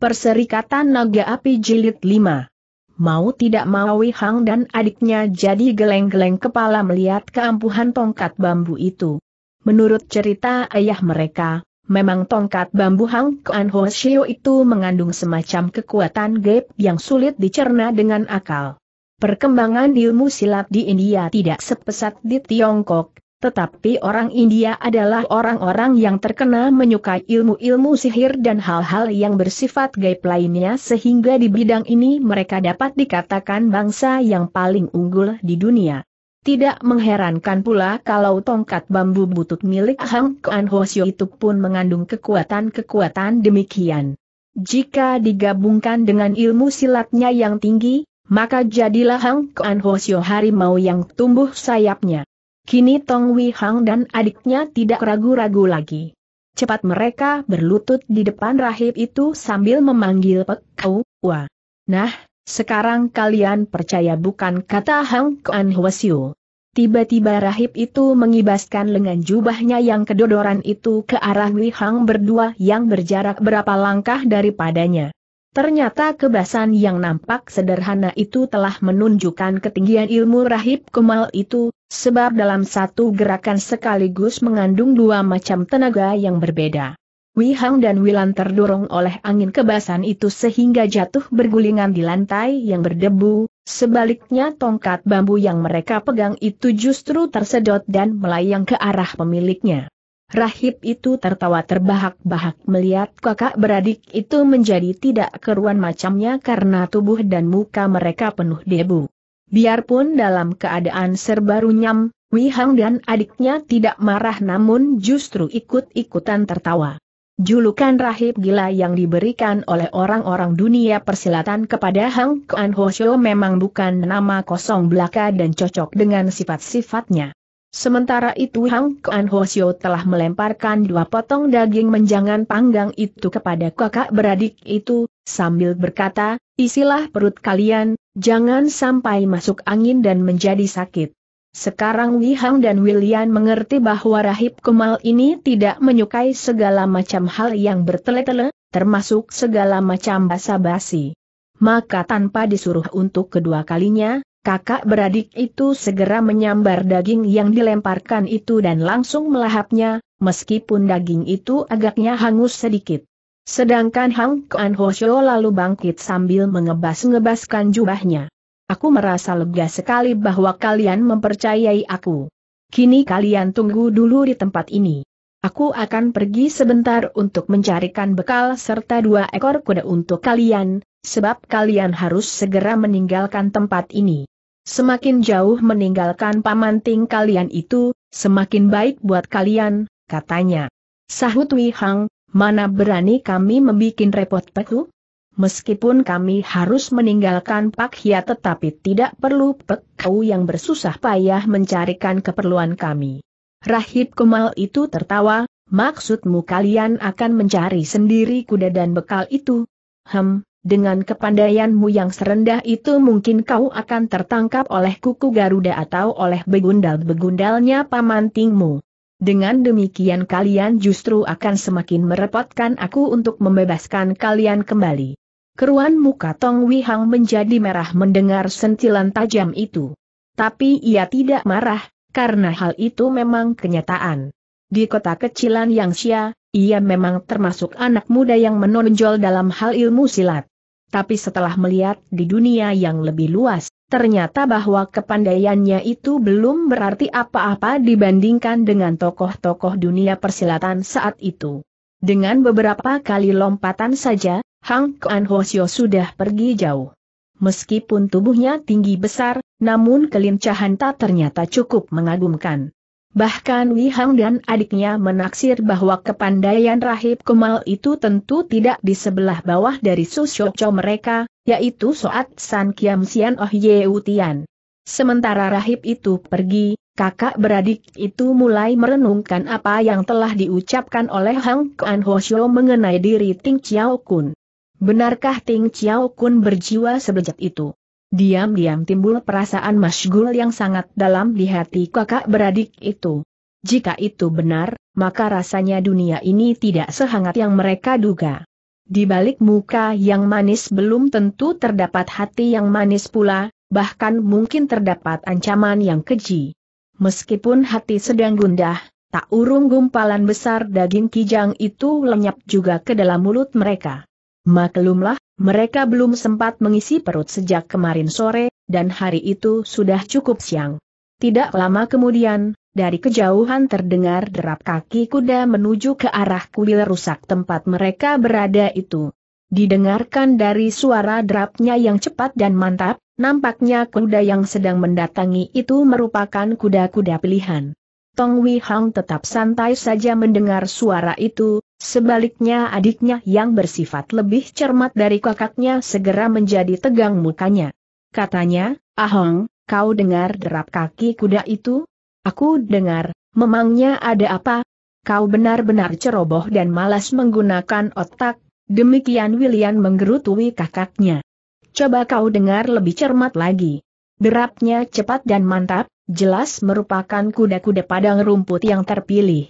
Perserikatan Naga Api Jilid 5 Mau tidak mau Wei Hang dan adiknya jadi geleng-geleng kepala melihat keampuhan tongkat bambu itu. Menurut cerita ayah mereka, memang tongkat bambu Hang Kuan Ho Shio itu mengandung semacam kekuatan gaib yang sulit dicerna dengan akal. Perkembangan ilmu silat di India tidak sepesat di Tiongkok, tetapi orang India adalah orang-orang yang terkena menyukai ilmu-ilmu sihir dan hal-hal yang bersifat gaib lainnya sehingga di bidang ini mereka dapat dikatakan bangsa yang paling unggul di dunia. Tidak mengherankan pula kalau tongkat bambu butut milik Hang Kuan Hosyo itu pun mengandung kekuatan-kekuatan demikian. Jika digabungkan dengan ilmu silatnya yang tinggi, maka jadilah Hang Kuan Hosyo harimau yang tumbuh sayapnya. Kini Tong Wei Hang dan adiknya tidak ragu-ragu lagi. Cepat mereka berlutut di depan rahib itu sambil memanggil Pek Kau, Wah. Nah, sekarang kalian percaya bukan kata Hang Kuan Hwasyo. Tiba-tiba rahib itu mengibaskan lengan jubahnya yang kedodoran itu ke arah Wei Hang berdua yang berjarak berapa langkah daripadanya. Ternyata kebasan yang nampak sederhana itu telah menunjukkan ketinggian ilmu rahib kemal itu, sebab dalam satu gerakan sekaligus mengandung dua macam tenaga yang berbeda. Wei Hang dan Wilan terdorong oleh angin kebasan itu sehingga jatuh bergulingan di lantai yang berdebu, sebaliknya tongkat bambu yang mereka pegang itu justru tersedot dan melayang ke arah pemiliknya. Rahib itu tertawa terbahak-bahak melihat kakak beradik itu menjadi tidak keruan macamnya karena tubuh dan muka mereka penuh debu. Biarpun dalam keadaan serba runyam, Wei Hang dan adiknya tidak marah namun justru ikut-ikutan tertawa. Julukan rahib gila yang diberikan oleh orang-orang dunia persilatan kepada Hang Kuan Ho Shio memang bukan nama kosong belaka dan cocok dengan sifat-sifatnya. Sementara itu Hang Kuan Hosio telah melemparkan dua potong daging menjangan panggang itu kepada kakak beradik itu, sambil berkata, isilah perut kalian, jangan sampai masuk angin dan menjadi sakit. Sekarang Wi Hang dan William mengerti bahwa Rahib Kemal ini tidak menyukai segala macam hal yang bertele-tele, termasuk segala macam basa-basi. Maka tanpa disuruh untuk kedua kalinya, kakak beradik itu segera menyambar daging yang dilemparkan itu dan langsung melahapnya, meskipun daging itu agaknya hangus sedikit. Sedangkan Hang Kuan Hosyo lalu bangkit sambil mengebas-ngebaskan jubahnya. Aku merasa lega sekali bahwa kalian mempercayai aku. Kini kalian tunggu dulu di tempat ini. Aku akan pergi sebentar untuk mencarikan bekal serta dua ekor kuda untuk kalian, sebab kalian harus segera meninggalkan tempat ini. Semakin jauh meninggalkan pamanting kalian itu, semakin baik buat kalian, katanya. Sahut Wei Hang, mana berani kami membikin repot Peku? Meskipun kami harus meninggalkan Pak Hia tetapi tidak perlu Peku yang bersusah payah mencarikan keperluan kami. Rahib Kemal itu tertawa, maksudmu kalian akan mencari sendiri kuda dan bekal itu? Hem, dengan kepandaianmu yang serendah itu mungkin kau akan tertangkap oleh kuku Garuda atau oleh begundal-begundalnya pamantingmu. Dengan demikian kalian justru akan semakin merepotkan aku untuk membebaskan kalian kembali. Keruan muka Tong Wihang menjadi merah mendengar sentilan tajam itu. Tapi ia tidak marah, karena hal itu memang kenyataan. Di kota kecilan yang Xia, ia memang termasuk anak muda yang menonjol dalam hal ilmu silat tapi setelah melihat di dunia yang lebih luas, ternyata bahwa kepandaiannya itu belum berarti apa-apa dibandingkan dengan tokoh-tokoh dunia persilatan saat itu. Dengan beberapa kali lompatan saja, Hang Kuan Hosyo sudah pergi jauh. Meskipun tubuhnya tinggi besar, namun kelincahan tak ternyata cukup mengagumkan. Bahkan Wi Hang dan adiknya menaksir bahwa kepandaian Rahib Kemal itu tentu tidak di sebelah bawah dari Susyoco mereka, yaitu Soat San Kiam Sian Oh Yeutian. Sementara Rahib itu pergi, kakak beradik itu mulai merenungkan apa yang telah diucapkan oleh Hang Kuan Hosyo mengenai diri Ting Chiao Kun. Benarkah Ting Chiao Kun berjiwa sebejat itu? Diam-diam timbul perasaan masgul yang sangat dalam di hati kakak beradik itu. Jika itu benar, maka rasanya dunia ini tidak sehangat yang mereka duga. Di balik muka yang manis belum tentu terdapat hati yang manis pula, bahkan mungkin terdapat ancaman yang keji. Meskipun hati sedang gundah, tak urung gumpalan besar daging kijang itu lenyap juga ke dalam mulut mereka. Maklumlah, mereka belum sempat mengisi perut sejak kemarin sore, dan hari itu sudah cukup siang. Tidak lama kemudian, dari kejauhan terdengar derap kaki kuda menuju ke arah kuil rusak tempat mereka berada itu. Didengarkan dari suara derapnya yang cepat dan mantap, nampaknya kuda yang sedang mendatangi itu merupakan kuda-kuda pilihan. Tong Wei Hang tetap santai saja mendengar suara itu, sebaliknya adiknya yang bersifat lebih cermat dari kakaknya segera menjadi tegang mukanya. Katanya, Ahong, kau dengar derap kaki kuda itu? Aku dengar, memangnya ada apa? Kau benar-benar ceroboh dan malas menggunakan otak, demikian William menggerutui kakaknya. Coba kau dengar lebih cermat lagi. Derapnya cepat dan mantap, jelas merupakan kuda-kuda padang rumput yang terpilih.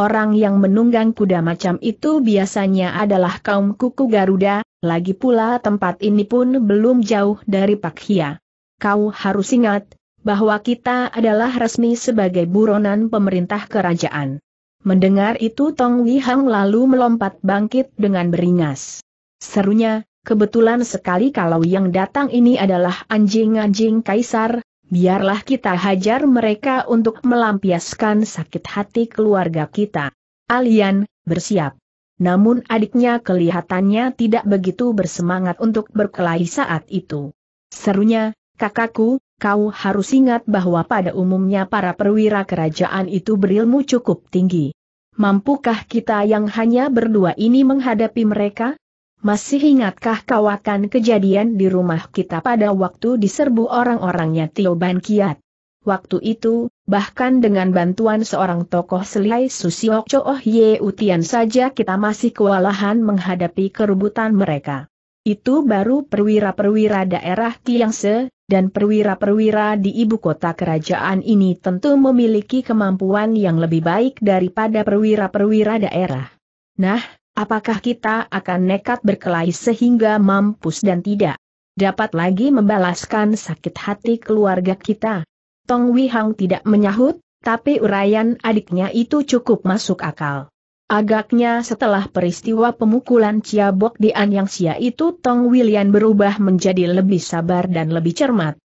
Orang yang menunggang kuda macam itu biasanya adalah kaum kuku Garuda, lagi pula tempat ini pun belum jauh dari Pakhia. Kau harus ingat, bahwa kita adalah resmi sebagai buronan pemerintah kerajaan. Mendengar itu Tong Wihang lalu melompat bangkit dengan beringas. Serunya, kebetulan sekali kalau yang datang ini adalah anjing-anjing kaisar, biarlah kita hajar mereka untuk melampiaskan sakit hati keluarga kita. Alian, bersiap. Namun adiknya kelihatannya tidak begitu bersemangat untuk berkelahi saat itu. Serunya, kakakku, kau harus ingat bahwa pada umumnya para perwira kerajaan itu berilmu cukup tinggi. Mampukah kita yang hanya berdua ini menghadapi mereka? Masih ingatkah kau akan kejadian di rumah kita pada waktu diserbu orang-orangnya Tio Ban Kiat? Waktu itu, bahkan dengan bantuan seorang tokoh selai Susiok Chooh Ye Utian saja kita masih kewalahan menghadapi kerubutan mereka. Itu baru perwira-perwira daerah Kiangse, dan perwira-perwira di ibu kota kerajaan ini tentu memiliki kemampuan yang lebih baik daripada perwira-perwira daerah. Nah, apakah kita akan nekat berkelahi sehingga mampus dan tidak dapat lagi membalaskan sakit hati keluarga kita? Tong Wei Hang tidak menyahut, tapi uraian adiknya itu cukup masuk akal. Agaknya setelah peristiwa pemukulan Ciabok di Anyang Sia itu Tong William berubah menjadi lebih sabar dan lebih cermat.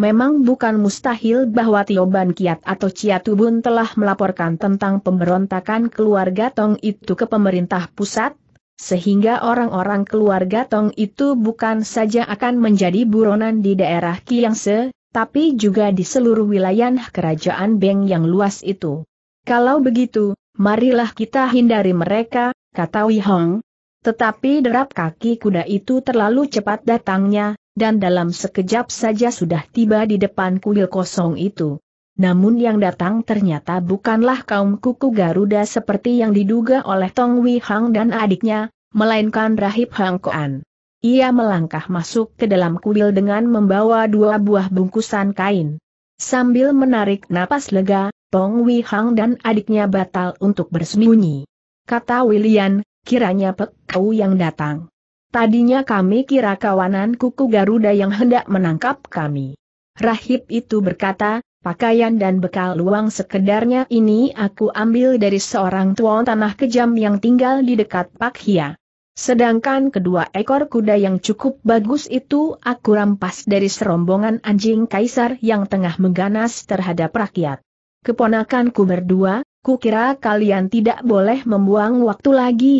Memang bukan mustahil bahwa Tio Ban Kiat atau Ciatubun telah melaporkan tentang pemberontakan keluarga Tong itu ke pemerintah pusat, sehingga orang-orang keluarga Tong itu bukan saja akan menjadi buronan di daerah Kiangse, tapi juga di seluruh wilayah kerajaan Beng yang luas itu. Kalau begitu, marilah kita hindari mereka, kata Wei Hong. Tetapi derap kaki kuda itu terlalu cepat datangnya, dan dalam sekejap saja sudah tiba di depan kuil kosong itu. Namun yang datang ternyata bukanlah kaum kuku Garuda seperti yang diduga oleh Tong Wei Hang dan adiknya, melainkan Rahib Hang Koan. Ia melangkah masuk ke dalam kuil dengan membawa dua buah bungkusan kain. Sambil menarik napas lega, Tong Wei Hang dan adiknya batal untuk bersembunyi. Kata William, kiranya Pek Kau yang datang. Tadinya kami kira kawanan kuku Garuda yang hendak menangkap kami. Rahib itu berkata, pakaian dan bekal luang sekedarnya ini aku ambil dari seorang tuan tanah kejam yang tinggal di dekat Pak Hia. Sedangkan kedua ekor kuda yang cukup bagus itu aku rampas dari serombongan anjing kaisar yang tengah mengganas terhadap rakyat. Keponakanku berdua, kukira kalian tidak boleh membuang waktu lagi.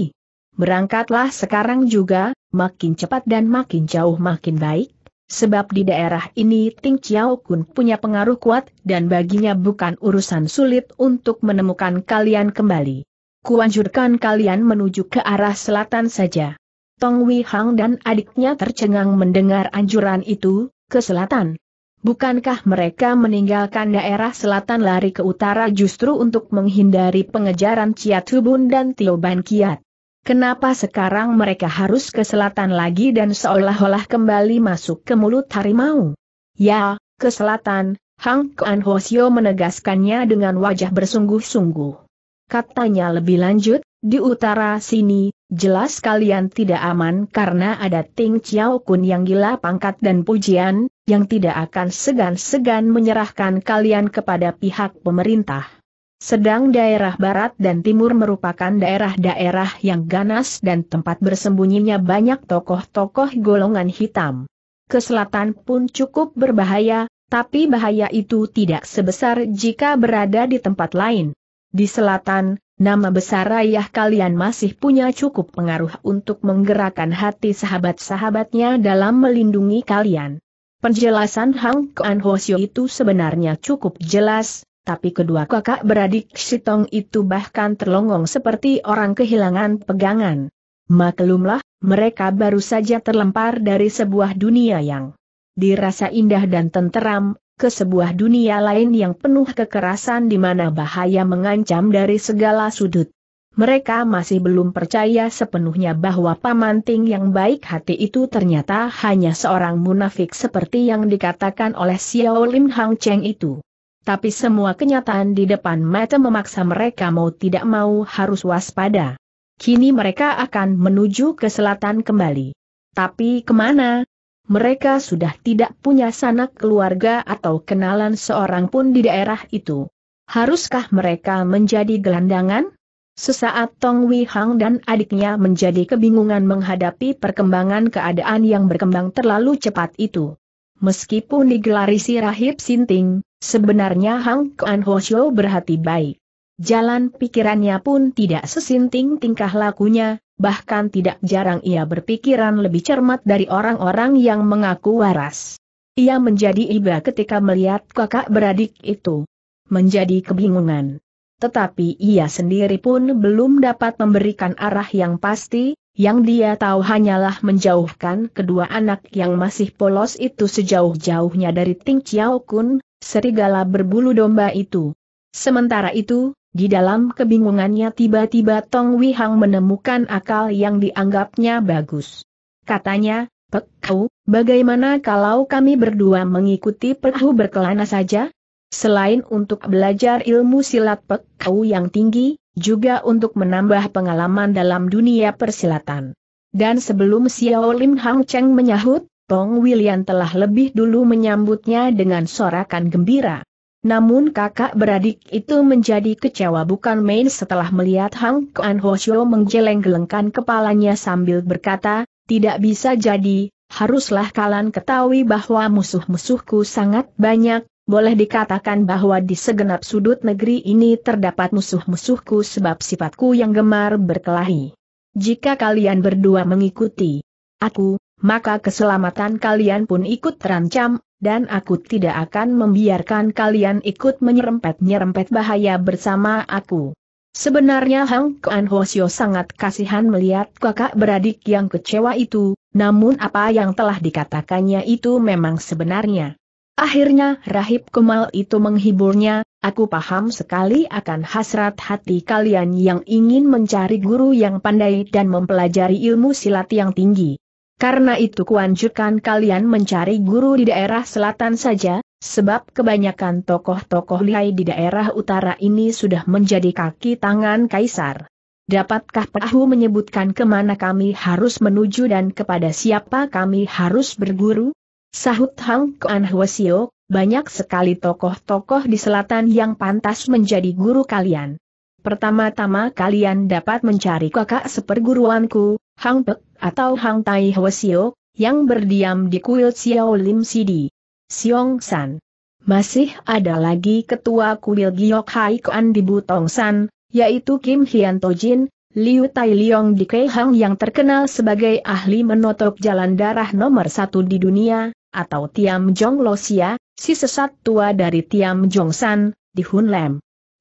Berangkatlah sekarang juga, makin cepat dan makin jauh makin baik, sebab di daerah ini Ting Chiao Kun punya pengaruh kuat dan baginya bukan urusan sulit untuk menemukan kalian kembali. Kuanjurkan kalian menuju ke arah selatan saja. Tong Wei Hang dan adiknya tercengang mendengar anjuran itu, ke selatan. Bukankah mereka meninggalkan daerah selatan lari ke utara justru untuk menghindari pengejaran Chia Tubun dan Tio Ban Kiat? Kenapa sekarang mereka harus ke selatan lagi dan seolah-olah kembali masuk ke mulut harimau? Ya, ke selatan, Hang Kuan Hosio menegaskannya dengan wajah bersungguh-sungguh. Katanya lebih lanjut, di utara sini, jelas kalian tidak aman karena ada Ting Chiao Kun yang gila pangkat dan pujian, yang tidak akan segan-segan menyerahkan kalian kepada pihak pemerintah. Sedang daerah barat dan timur merupakan daerah-daerah yang ganas dan tempat bersembunyinya banyak tokoh-tokoh golongan hitam. Ke selatan pun cukup berbahaya, tapi bahaya itu tidak sebesar jika berada di tempat lain. Di selatan, nama besar ayah kalian masih punya cukup pengaruh untuk menggerakkan hati sahabat-sahabatnya dalam melindungi kalian. Penjelasan Hang Kuan Hosio itu sebenarnya cukup jelas, tapi kedua kakak beradik Sitong itu bahkan terlongong seperti orang kehilangan pegangan. Maklumlah, mereka baru saja terlempar dari sebuah dunia yang dirasa indah dan tenteram, ke sebuah dunia lain yang penuh kekerasan di mana bahaya mengancam dari segala sudut. Mereka masih belum percaya sepenuhnya bahwa pamanting yang baik hati itu ternyata hanya seorang munafik seperti yang dikatakan oleh Xiao Lim Hang Cheng itu. Tapi semua kenyataan di depan mata memaksa mereka mau tidak mau harus waspada. Kini mereka akan menuju ke selatan kembali. Tapi ke mana? mereka sudah tidak punya sanak keluarga atau kenalan seorang pun di daerah itu. Haruskah mereka menjadi gelandangan? Sesaat Tong Wei Hang dan adiknya menjadi kebingungan menghadapi perkembangan keadaan yang berkembang terlalu cepat itu. Meskipun digelari si Rahib Sinting, sebenarnya Hang Kuan Ho berhati baik. Jalan pikirannya pun tidak sesinting tingkah lakunya, bahkan tidak jarang ia berpikiran lebih cermat dari orang-orang yang mengaku waras. Ia menjadi iba ketika melihat kakak beradik itu. Menjadi kebingungan. Tetapi ia sendiri pun belum dapat memberikan arah yang pasti, yang dia tahu hanyalah menjauhkan kedua anak yang masih polos itu sejauh-jauhnya dari Ting Chiao Kun, serigala berbulu domba itu. Sementara itu, di dalam kebingungannya tiba-tiba Tong Wihang menemukan akal yang dianggapnya bagus. Katanya, Pek Kau, bagaimana kalau kami berdua mengikuti Pek Kau berkelana saja? Selain untuk belajar ilmu silat Pek Kau yang tinggi, juga untuk menambah pengalaman dalam dunia persilatan. Dan sebelum Xiao Lim Hang Cheng menyahut, Tong William telah lebih dulu menyambutnya dengan sorakan gembira. Namun kakak beradik itu menjadi kecewa bukan main setelah melihat Hang Kuan Hosyo menggeleng-gelengkan kepalanya sambil berkata, tidak bisa jadi, haruslah kalian ketahui bahwa musuh-musuhku sangat banyak, boleh dikatakan bahwa di segenap sudut negeri ini terdapat musuh-musuhku sebab sifatku yang gemar berkelahi. Jika kalian berdua mengikuti aku, maka keselamatan kalian pun ikut terancam, dan aku tidak akan membiarkan kalian ikut menyerempet-nyerempet bahaya bersama aku. Sebenarnya Hang Kuan Hosio sangat kasihan melihat kakak beradik yang kecewa itu, namun apa yang telah dikatakannya itu memang sebenarnya. Akhirnya Rahib Kemal itu menghiburnya, aku paham sekali akan hasrat hati kalian yang ingin mencari guru yang pandai dan mempelajari ilmu silat yang tinggi. Karena itu kuanjurkan kalian mencari guru di daerah selatan saja, sebab kebanyakan tokoh-tokoh lihai di daerah utara ini sudah menjadi kaki tangan kaisar. Dapatkah Pahu menyebutkan ke mana kami harus menuju dan kepada siapa kami harus berguru? Sahut Hang Kuan Hwasio, banyak sekali tokoh-tokoh di selatan yang pantas menjadi guru kalian. Pertama-tama kalian dapat mencari kakak seperguruanku, Hang Pek atau Hang Tai Hwasio, yang berdiam di kuil Xiao Lim Sidi. Siong San. Masih ada lagi ketua kuil Giok Hai Kuan di Butong San, yaitu Kim Hian Tojin, Liu Tai Liong di Hang yang terkenal sebagai ahli menotok jalan darah nomor satu di dunia, atau Tiam Jong Losia, si sesat tua dari Tiam Jong San, di Hun Lem.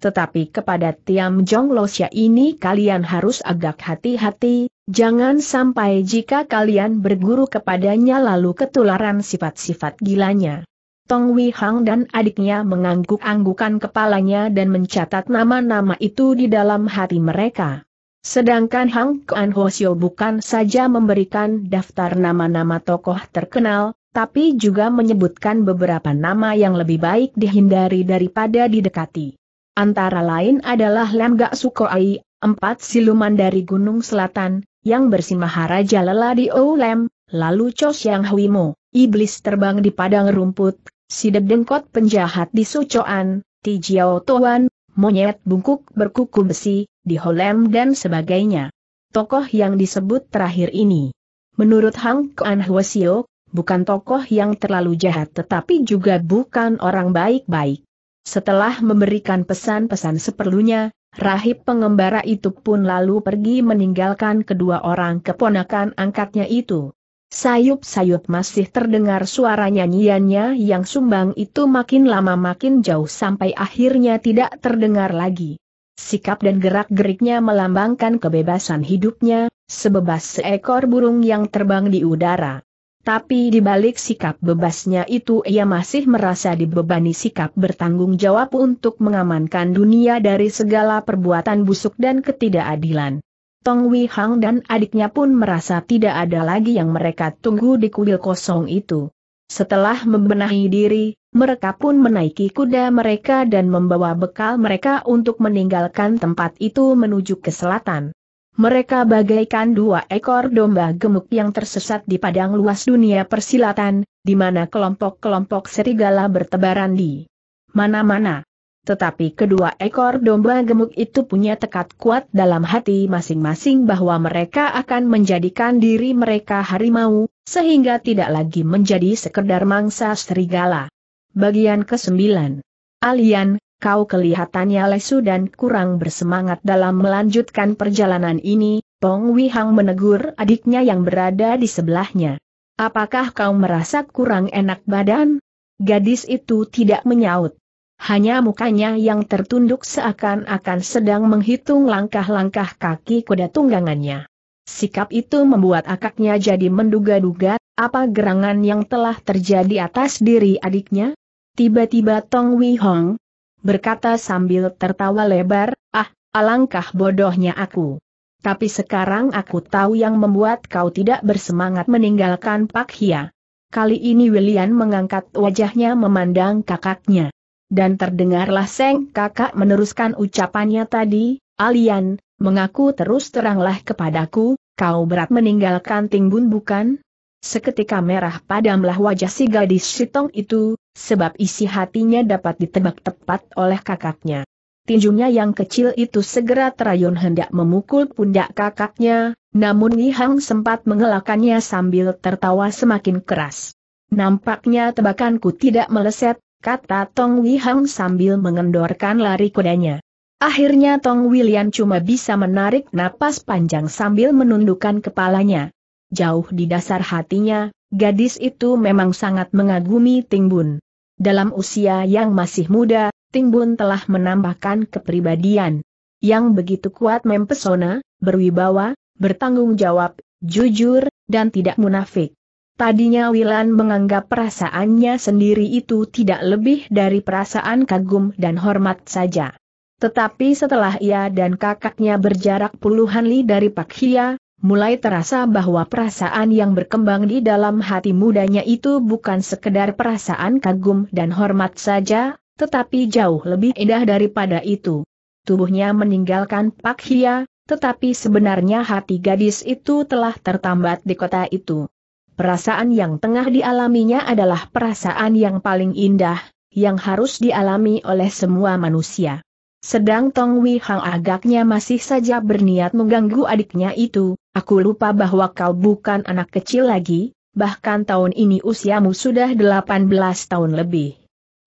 Tetapi kepada Tiam Jong Losia ini kalian harus agak hati-hati, Jangan sampai jika kalian berguru kepadanya lalu ketularan sifat-sifat gilanya. Tong Wei Hang dan adiknya mengangguk-anggukan kepalanya dan mencatat nama-nama itu di dalam hati mereka. Sedangkan Hang Kuan Hosio bukan saja memberikan daftar nama-nama tokoh terkenal, tapi juga menyebutkan beberapa nama yang lebih baik dihindari daripada didekati. Antara lain adalah Lam Gak Sukoai, empat siluman dari Gunung Selatan, yang bersin Maharaja Lela di Olem, lalu Cho Siang Huimo, iblis terbang di padang rumput, si dedengkot penjahat di Sucoan, Ti Jiao Tuan, monyet bungkuk berkuku besi, di Holem dan sebagainya. Tokoh yang disebut terakhir ini. Menurut Hang Kuan Hwasio, bukan tokoh yang terlalu jahat tetapi juga bukan orang baik-baik. Setelah memberikan pesan-pesan seperlunya, rahib pengembara itu pun lalu pergi meninggalkan kedua orang keponakan angkatnya itu. Sayup-sayup masih terdengar suara nyanyiannya yang sumbang itu makin lama makin jauh sampai akhirnya tidak terdengar lagi. Sikap dan gerak-geriknya melambangkan kebebasan hidupnya, sebebas seekor burung yang terbang di udara. Tapi di balik sikap bebasnya itu ia masih merasa dibebani sikap bertanggung jawab untuk mengamankan dunia dari segala perbuatan busuk dan ketidakadilan. Tong Wei Hang dan adiknya pun merasa tidak ada lagi yang mereka tunggu di kuil kosong itu. Setelah membenahi diri, mereka pun menaiki kuda mereka dan membawa bekal mereka untuk meninggalkan tempat itu menuju ke selatan. Mereka bagaikan dua ekor domba gemuk yang tersesat di padang luas dunia persilatan, di mana kelompok-kelompok serigala bertebaran di mana-mana. Tetapi kedua ekor domba gemuk itu punya tekad kuat dalam hati masing-masing bahwa mereka akan menjadikan diri mereka harimau, sehingga tidak lagi menjadi sekedar mangsa serigala. Bagian ke-9 Alian, kau kelihatannya lesu dan kurang bersemangat dalam melanjutkan perjalanan ini, Pong Wihang menegur adiknya yang berada di sebelahnya. Apakah kau merasa kurang enak badan? Gadis itu tidak menyaut. Hanya mukanya yang tertunduk seakan-akan sedang menghitung langkah-langkah kaki kuda tunggangannya. Sikap itu membuat akaknya jadi menduga-duga, apa gerangan yang telah terjadi atas diri adiknya? Tiba-tiba Tong Wei Hong berkata sambil tertawa lebar, ah, alangkah bodohnya aku. Tapi sekarang aku tahu yang membuat kau tidak bersemangat meninggalkan Pak Hia. Kali ini William mengangkat wajahnya memandang kakaknya. Dan terdengarlah Seng kakak meneruskan ucapannya tadi, Alian, mengaku terus teranglah kepadaku, kau berat meninggalkan Tingbun bukan? Seketika merah padamlah wajah si gadis Sitong itu, sebab isi hatinya dapat ditebak tepat oleh kakaknya. Tinjunya yang kecil itu segera terayun hendak memukul pundak kakaknya, namun Wihang sempat mengelakkannya sambil tertawa semakin keras. Nampaknya tebakanku tidak meleset, kata Tong Wei Hang sambil mengendorkan lari kudanya. Akhirnya Tong William cuma bisa menarik napas panjang sambil menundukkan kepalanya. Jauh di dasar hatinya, gadis itu memang sangat mengagumi Tingbun. Dalam usia yang masih muda, Tingbun telah menambahkan kepribadian yang begitu kuat mempesona, berwibawa, bertanggung jawab, jujur, dan tidak munafik. Tadinya Wilan menganggap perasaannya sendiri itu tidak lebih dari perasaan kagum dan hormat saja. Tetapi setelah ia dan kakaknya berjarak puluhan li dari Pak Hia, mulai terasa bahwa perasaan yang berkembang di dalam hati mudanya itu bukan sekedar perasaan kagum dan hormat saja, tetapi jauh lebih indah daripada itu. Tubuhnya meninggalkan Pak Hia, tetapi sebenarnya hati gadis itu telah tertambat di kota itu. Perasaan yang tengah dialaminya adalah perasaan yang paling indah, yang harus dialami oleh semua manusia. Sedang Tong Wei Hang agaknya masih saja berniat mengganggu adiknya itu, aku lupa bahwa kau bukan anak kecil lagi, bahkan tahun ini usiamu sudah 18 tahun lebih.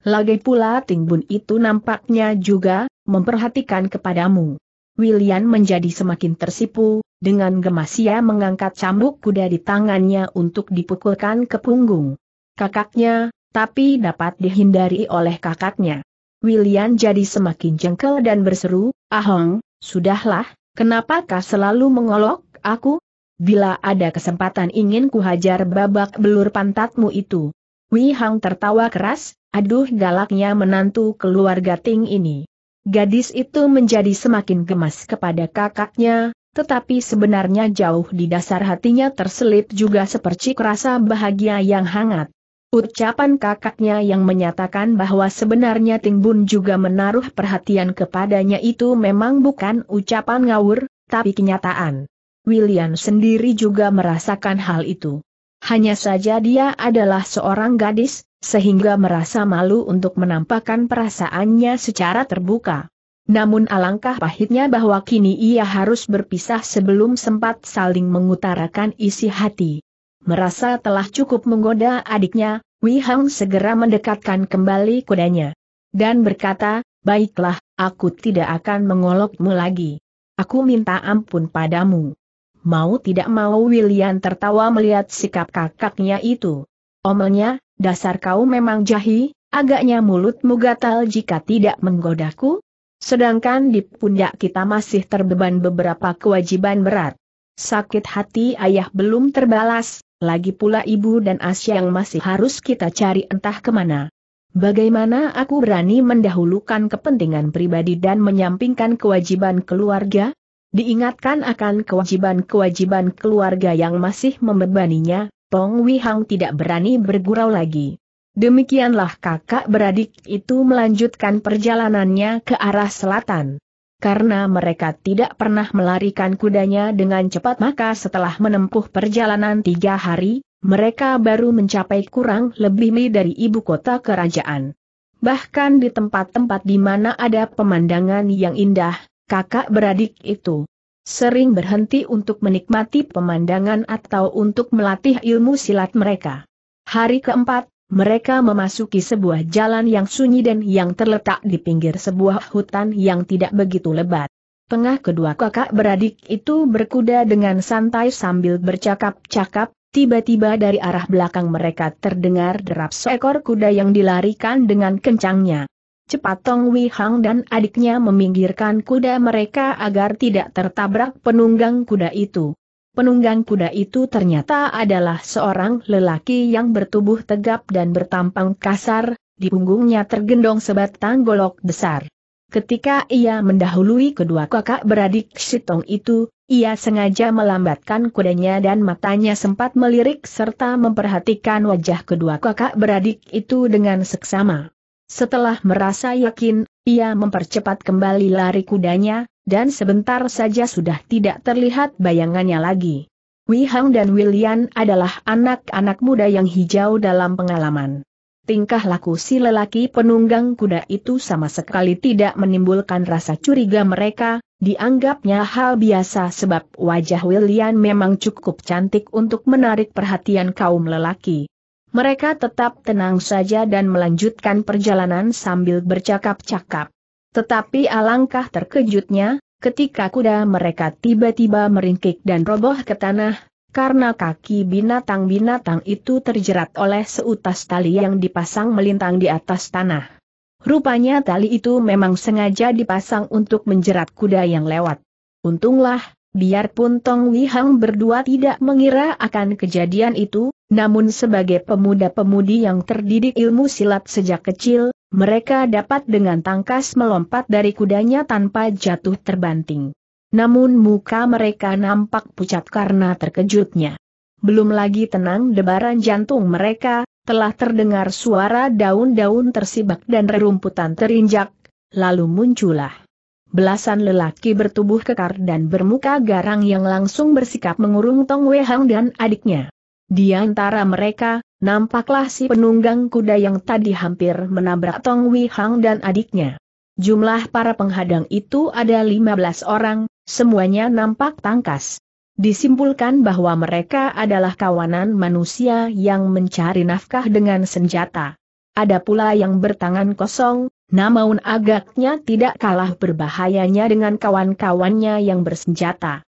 Lagi pula Tingbun itu nampaknya juga, memperhatikan kepadamu. William menjadi semakin tersipu, dengan gemas ia mengangkat cambuk kuda di tangannya untuk dipukulkan ke punggung. Kakaknya, tapi dapat dihindari oleh kakaknya. William jadi semakin jengkel dan berseru, Ahong, sudahlah, kenapa kau selalu mengolok aku? Bila ada kesempatan ingin kuhajar babak belur pantatmu itu. Wei Hang tertawa keras, aduh galaknya menantu keluarga Ting ini. Gadis itu menjadi semakin gemas kepada kakaknya, tetapi sebenarnya jauh di dasar hatinya terselip juga seperti rasa bahagia yang hangat. Ucapan kakaknya yang menyatakan bahwa sebenarnya Tingbun juga menaruh perhatian kepadanya itu memang bukan ucapan ngawur, tapi kenyataan. William sendiri juga merasakan hal itu. Hanya saja dia adalah seorang gadis, sehingga merasa malu untuk menampakkan perasaannya secara terbuka. Namun alangkah pahitnya bahwa kini ia harus berpisah sebelum sempat saling mengutarakan isi hati. Merasa telah cukup menggoda adiknya, Wei Hang segera mendekatkan kembali kudanya. Dan berkata, baiklah, aku tidak akan mengolokmu lagi. Aku minta ampun padamu. Mau tidak mau William tertawa melihat sikap kakaknya itu. Omelnya, dasar kau memang jahi, agaknya mulutmu gatal jika tidak menggodaku. Sedangkan di pundak kita masih terbeban beberapa kewajiban berat. Sakit hati ayah belum terbalas, lagi pula ibu dan Asya yang masih harus kita cari entah ke mana. Bagaimana aku berani mendahulukan kepentingan pribadi dan menyampingkan kewajiban keluarga? Diingatkan akan kewajiban-kewajiban keluarga yang masih membebaninya, Tong Wei Hang tidak berani bergurau lagi. Demikianlah kakak beradik itu melanjutkan perjalanannya ke arah selatan. Karena mereka tidak pernah melarikan kudanya dengan cepat maka setelah menempuh perjalanan tiga hari, mereka baru mencapai kurang lebih dari ibu kota kerajaan. Bahkan di tempat-tempat di mana ada pemandangan yang indah, kakak beradik itu sering berhenti untuk menikmati pemandangan atau untuk melatih ilmu silat mereka. Hari keempat, mereka memasuki sebuah jalan yang sunyi dan yang terletak di pinggir sebuah hutan yang tidak begitu lebat. Tengah kedua kakak beradik itu berkuda dengan santai sambil bercakap-cakap, tiba-tiba dari arah belakang mereka terdengar derap seekor kuda yang dilarikan dengan kencangnya. Cepat Tong Wei Hang dan adiknya meminggirkan kuda mereka agar tidak tertabrak penunggang kuda itu. Penunggang kuda itu ternyata adalah seorang lelaki yang bertubuh tegap dan bertampang kasar, di punggungnya tergendong sebatang golok besar. Ketika ia mendahului kedua kakak beradik Sitong itu, ia sengaja melambatkan kudanya dan matanya sempat melirik serta memperhatikan wajah kedua kakak beradik itu dengan seksama. Setelah merasa yakin, ia mempercepat kembali lari kudanya, dan sebentar saja sudah tidak terlihat bayangannya lagi. Wei Hang dan William adalah anak-anak muda yang hijau dalam pengalaman. Tingkah laku si lelaki penunggang kuda itu sama sekali tidak menimbulkan rasa curiga mereka, dianggapnya hal biasa sebab wajah William memang cukup cantik untuk menarik perhatian kaum lelaki. Mereka tetap tenang saja dan melanjutkan perjalanan sambil bercakap-cakap. Tetapi alangkah terkejutnya, ketika kuda mereka tiba-tiba meringkik dan roboh ke tanah, karena kaki binatang-binatang itu terjerat oleh seutas tali yang dipasang melintang di atas tanah. Rupanya tali itu memang sengaja dipasang untuk menjerat kuda yang lewat. Untunglah, biarpun Tong Wei Hang berdua tidak mengira akan kejadian itu, namun sebagai pemuda-pemudi yang terdidik ilmu silat sejak kecil, mereka dapat dengan tangkas melompat dari kudanya tanpa jatuh terbanting. Namun muka mereka nampak pucat karena terkejutnya. Belum lagi tenang debaran jantung mereka, telah terdengar suara daun-daun tersibak dan rerumputan terinjak, lalu muncullah belasan lelaki bertubuh kekar dan bermuka garang yang langsung bersikap mengurung Tong Wei Hang dan adiknya. Di antara mereka, nampaklah si penunggang kuda yang tadi hampir menabrak Tong Wei Hang dan adiknya. Jumlah para penghadang itu ada 15 orang, semuanya nampak tangkas. Disimpulkan bahwa mereka adalah kawanan manusia yang mencari nafkah dengan senjata. Ada pula yang bertangan kosong, namun agaknya tidak kalah berbahayanya dengan kawan-kawannya yang bersenjata.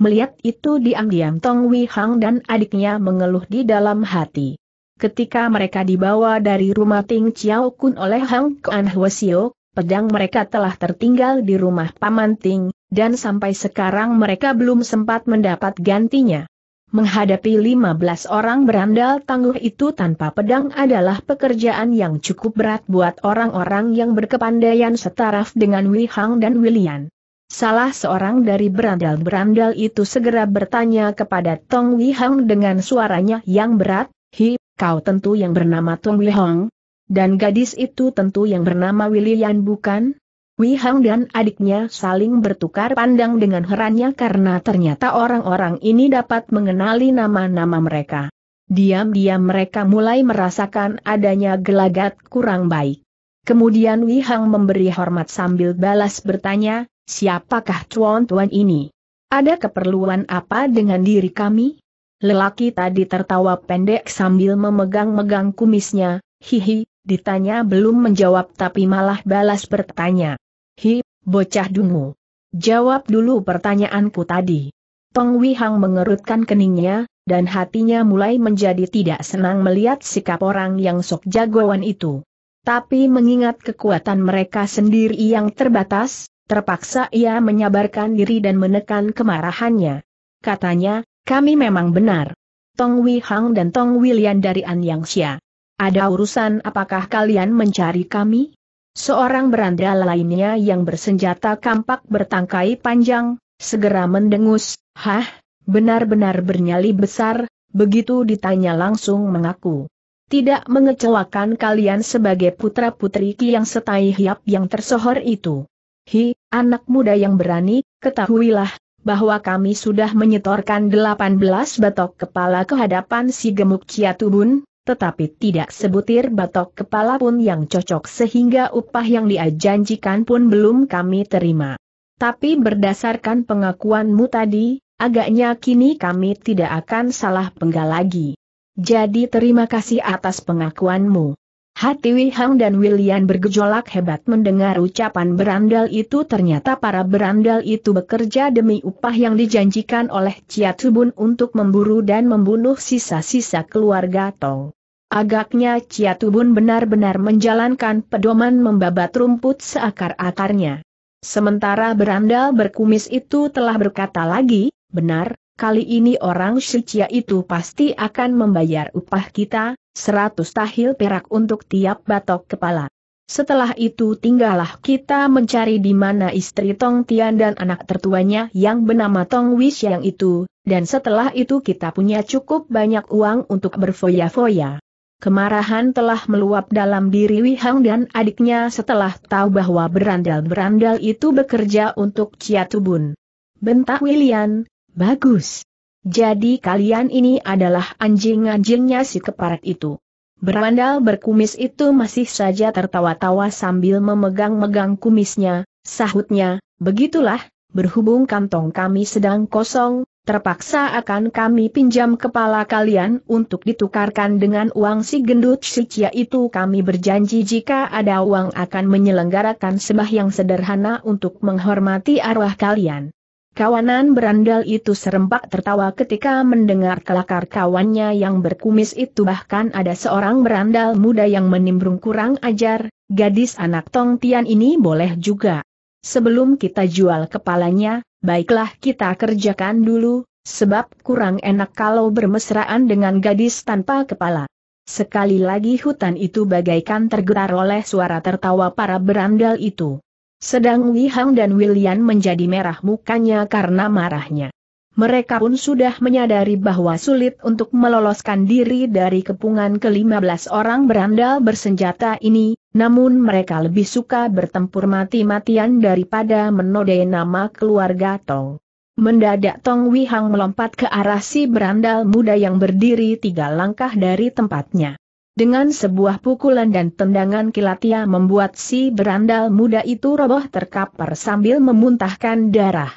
Melihat itu diam-diam Tong Wei Hang dan adiknya mengeluh di dalam hati. Ketika mereka dibawa dari rumah Ting Chiao Kun oleh Hang Kuan Hwasio, pedang mereka telah tertinggal di rumah Paman Ting, dan sampai sekarang mereka belum sempat mendapat gantinya. Menghadapi 15 orang berandal tangguh itu tanpa pedang adalah pekerjaan yang cukup berat buat orang-orang yang berkepandaian setaraf dengan Wei Hang dan William. Salah seorang dari berandal-berandal itu segera bertanya kepada Tong Wei Hang dengan suaranya yang berat, Hi, kau tentu yang bernama Tong Wei Hang? Dan gadis itu tentu yang bernama William bukan? Wei Hang dan adiknya saling bertukar pandang dengan herannya karena ternyata orang-orang ini dapat mengenali nama-nama mereka. Diam-diam mereka mulai merasakan adanya gelagat kurang baik. Kemudian Wei Hang memberi hormat sambil balas bertanya, siapakah tuan-tuan ini? Ada keperluan apa dengan diri kami? Lelaki tadi tertawa pendek sambil memegang-megang kumisnya, hihi, ditanya belum menjawab tapi malah balas bertanya. Hi, bocah dungu. Jawab dulu pertanyaanku tadi. Tong Wihang mengerutkan keningnya, dan hatinya mulai menjadi tidak senang melihat sikap orang yang sok jagoan itu. Tapi mengingat kekuatan mereka sendiri yang terbatas, terpaksa ia menyabarkan diri dan menekan kemarahannya. Katanya, kami memang benar. Tong Wihang dan Tong William dari Anyang Xia. Ada urusan apakah kalian mencari kami? Seorang berandal lainnya yang bersenjata kampak bertangkai panjang, segera mendengus, hah, benar-benar bernyali besar, begitu ditanya langsung mengaku. Tidak mengecewakan kalian sebagai putra-putri Ki yang setai hiap yang tersohor itu. Hi, anak muda yang berani, ketahuilah, bahwa kami sudah menyetorkan 18 batok kepala ke hadapan si gemuk Ciatubun, tetapi tidak sebutir batok kepala pun yang cocok sehingga upah yang dia janjikan pun belum kami terima. Tapi berdasarkan pengakuanmu tadi, agaknya kini kami tidak akan salah penggal lagi. Jadi terima kasih atas pengakuanmu. Hati Wei Hang dan William bergejolak hebat mendengar ucapan berandal itu ternyata para berandal itu bekerja demi upah yang dijanjikan oleh Chia Tubun untuk memburu dan membunuh sisa-sisa keluarga Tong. Agaknya Chia Tubun benar-benar menjalankan pedoman membabat rumput seakar-akarnya. Sementara berandal berkumis itu telah berkata lagi, benar, kali ini orang Shicia itu pasti akan membayar upah kita, seratus tahil perak untuk tiap batok kepala. Setelah itu tinggallah kita mencari di mana istri Tong Tian dan anak tertuanya yang bernama Tong Wis yang itu, dan setelah itu kita punya cukup banyak uang untuk berfoya-foya. Kemarahan telah meluap dalam diri Wi Hang dan adiknya setelah tahu bahwa berandal-berandal itu bekerja untuk Chia Tubun. Bentak William, bagus. Jadi kalian ini adalah anjing-anjingnya si keparat itu. Berandal berkumis itu masih saja tertawa-tawa sambil memegang-megang kumisnya, sahutnya, begitulah, berhubung kantong kami sedang kosong, terpaksa akan kami pinjam kepala kalian untuk ditukarkan dengan uang si gendut Sicia itu kami berjanji jika ada uang akan menyelenggarakan sembahyang sederhana untuk menghormati arwah kalian. Kawanan berandal itu serempak tertawa ketika mendengar kelakar kawannya yang berkumis itu bahkan ada seorang berandal muda yang menimbrung kurang ajar, gadis anak Tong Tian ini boleh juga. Sebelum kita jual kepalanya, baiklah kita kerjakan dulu, sebab kurang enak kalau bermesraan dengan gadis tanpa kepala. Sekali lagi hutan itu bagaikan tergetar oleh suara tertawa para berandal itu. Sedang Wi Hang dan William menjadi merah mukanya karena marahnya. Mereka pun sudah menyadari bahwa sulit untuk meloloskan diri dari kepungan ke-15 orang berandal bersenjata ini, namun mereka lebih suka bertempur mati-matian daripada menodai nama keluarga Tong. Mendadak Tong Wihang melompat ke arah si berandal muda yang berdiri tiga langkah dari tempatnya. Dengan sebuah pukulan dan tendangan kilatia membuat si berandal muda itu roboh terkapar sambil memuntahkan darah.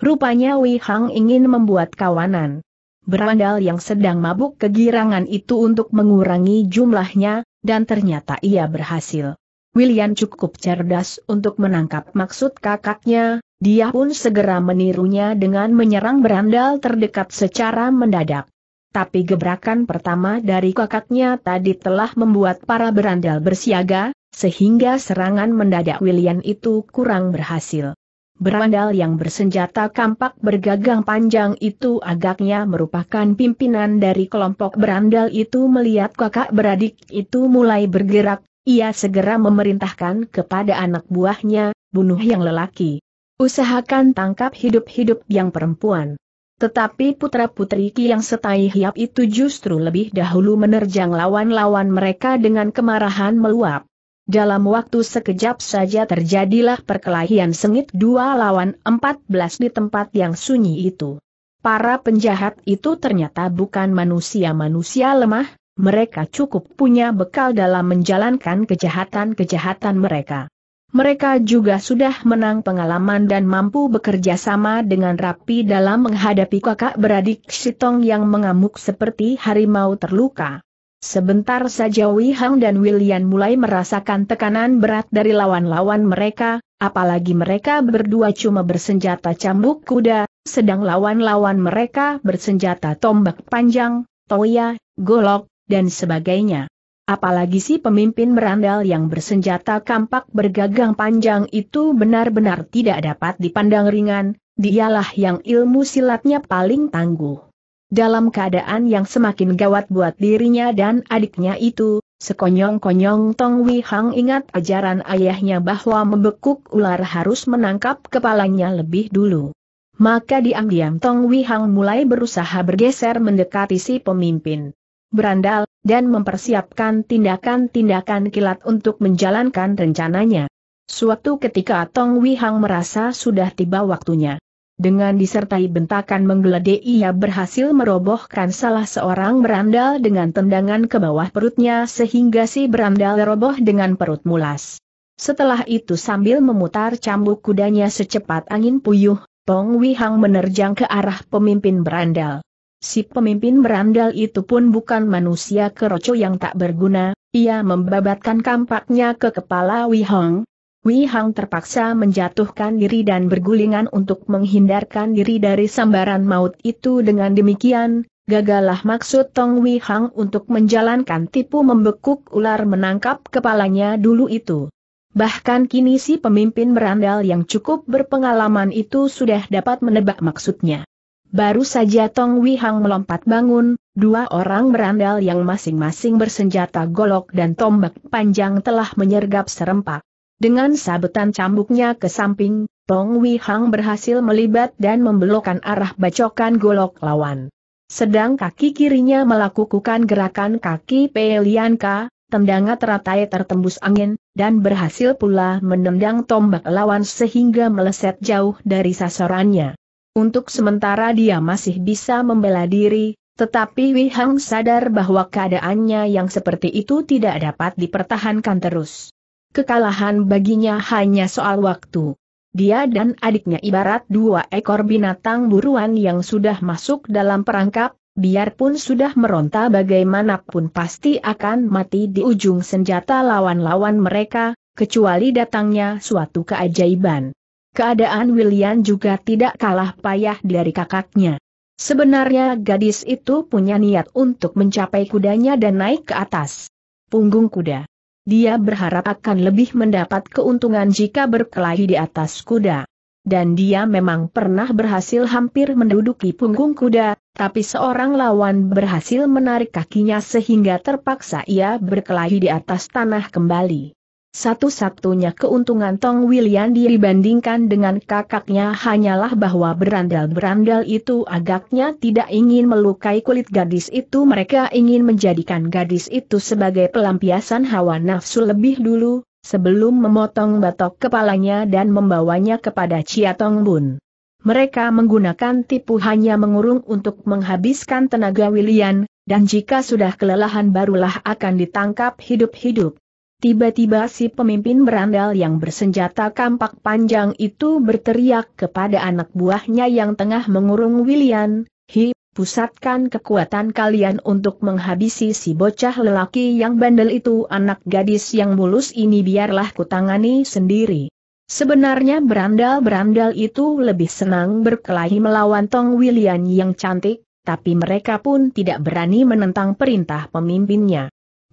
Rupanya Wihang ingin membuat kawanan. Berandal yang sedang mabuk kegirangan itu untuk mengurangi jumlahnya, dan ternyata ia berhasil. William cukup cerdas untuk menangkap maksud kakaknya, dia pun segera menirunya dengan menyerang berandal terdekat secara mendadak. Tapi gebrakan pertama dari kakaknya tadi telah membuat para berandal bersiaga, sehingga serangan mendadak William itu kurang berhasil. Berandal yang bersenjata kampak bergagang panjang itu agaknya merupakan pimpinan dari kelompok berandal itu melihat kakak beradik itu mulai bergerak, ia segera memerintahkan kepada anak buahnya, bunuh yang lelaki. Usahakan tangkap hidup-hidup yang perempuan. Tetapi putra-putri Ki yang setai hiap itu justru lebih dahulu menerjang lawan-lawan mereka dengan kemarahan meluap. Dalam waktu sekejap saja terjadilah perkelahian sengit dua lawan empat belas di tempat yang sunyi itu. Para penjahat itu ternyata bukan manusia-manusia lemah, mereka cukup punya bekal dalam menjalankan kejahatan-kejahatan mereka. Mereka juga sudah menang pengalaman dan mampu bekerja sama dengan rapi dalam menghadapi kakak beradik Sitong yang mengamuk seperti harimau terluka. Sebentar saja Wei Hang dan William mulai merasakan tekanan berat dari lawan-lawan mereka, apalagi mereka berdua cuma bersenjata cambuk kuda, sedang lawan-lawan mereka bersenjata tombak panjang, toya, golok, dan sebagainya. Apalagi si pemimpin berandal yang bersenjata kampak bergagang panjang itu benar-benar tidak dapat dipandang ringan, dialah yang ilmu silatnya paling tangguh. Dalam keadaan yang semakin gawat buat dirinya dan adiknya itu, sekonyong-konyong Tong Wei Hang ingat ajaran ayahnya bahwa membekuk ular harus menangkap kepalanya lebih dulu. Maka diam-diam Tong Wei Hang mulai berusaha bergeser mendekati si pemimpin berandal, dan mempersiapkan tindakan-tindakan kilat untuk menjalankan rencananya. Suatu ketika Tong Wei Hang merasa sudah tiba waktunya. Dengan disertai bentakan menggeledek ia berhasil merobohkan salah seorang berandal dengan tendangan ke bawah perutnya sehingga si berandal roboh dengan perut mulas. Setelah itu sambil memutar cambuk kudanya secepat angin puyuh, Pong Wihang menerjang ke arah pemimpin berandal. Si pemimpin berandal itu pun bukan manusia keroco yang tak berguna, ia membabatkan kampaknya ke kepala Wihang, Wei Hang terpaksa menjatuhkan diri dan bergulingan untuk menghindarkan diri dari sambaran maut itu dengan demikian, gagalah maksud Tong Wei Hang untuk menjalankan tipu membekuk ular menangkap kepalanya dulu itu. Bahkan kini si pemimpin berandal yang cukup berpengalaman itu sudah dapat menebak maksudnya. Baru saja Tong Wei Hang melompat bangun, dua orang berandal yang masing-masing bersenjata golok dan tombak panjang telah menyergap serempak. Dengan sabetan cambuknya ke samping, Tong Wei Hang berhasil melibat dan membelokkan arah bacokan golok lawan. Sedang kaki kirinya melakukan gerakan kaki Pelianka, tendangan teratai tertembus angin, dan berhasil pula menendang tombak lawan sehingga meleset jauh dari sasarannya. Untuk sementara dia masih bisa membela diri, tetapi Wei Hang sadar bahwa keadaannya yang seperti itu tidak dapat dipertahankan terus. Kekalahan baginya hanya soal waktu. Dia dan adiknya ibarat dua ekor binatang buruan yang sudah masuk dalam perangkap, biarpun sudah meronta bagaimanapun pasti akan mati di ujung senjata lawan-lawan mereka, kecuali datangnya suatu keajaiban. Keadaan William juga tidak kalah payah dari kakaknya. Sebenarnya gadis itu punya niat untuk mencapai kudanya dan naik ke atas punggung kuda. Dia berharap akan lebih mendapat keuntungan jika berkelahi di atas kuda. Dan dia memang pernah berhasil hampir menduduki punggung kuda, tapi seorang lawan berhasil menarik kakinya sehingga terpaksa ia berkelahi di atas tanah kembali. Satu-satunya keuntungan Tong William dibandingkan dengan kakaknya hanyalah bahwa berandal-berandal itu agaknya tidak ingin melukai kulit gadis itu mereka ingin menjadikan gadis itu sebagai pelampiasan hawa nafsu lebih dulu, sebelum memotong batok kepalanya dan membawanya kepada Chia Tong Bun. Mereka menggunakan tipu hanya mengurung untuk menghabiskan tenaga William, dan jika sudah kelelahan barulah akan ditangkap hidup-hidup. Tiba-tiba si pemimpin berandal yang bersenjata kampak panjang itu berteriak kepada anak buahnya yang tengah mengurung William, Hi, pusatkan kekuatan kalian untuk menghabisi si bocah lelaki yang bandel itu anak gadis yang mulus ini biarlah kutangani sendiri. Sebenarnya berandal-berandal itu lebih senang berkelahi melawan Tong William yang cantik, tapi mereka pun tidak berani menentang perintah pemimpinnya.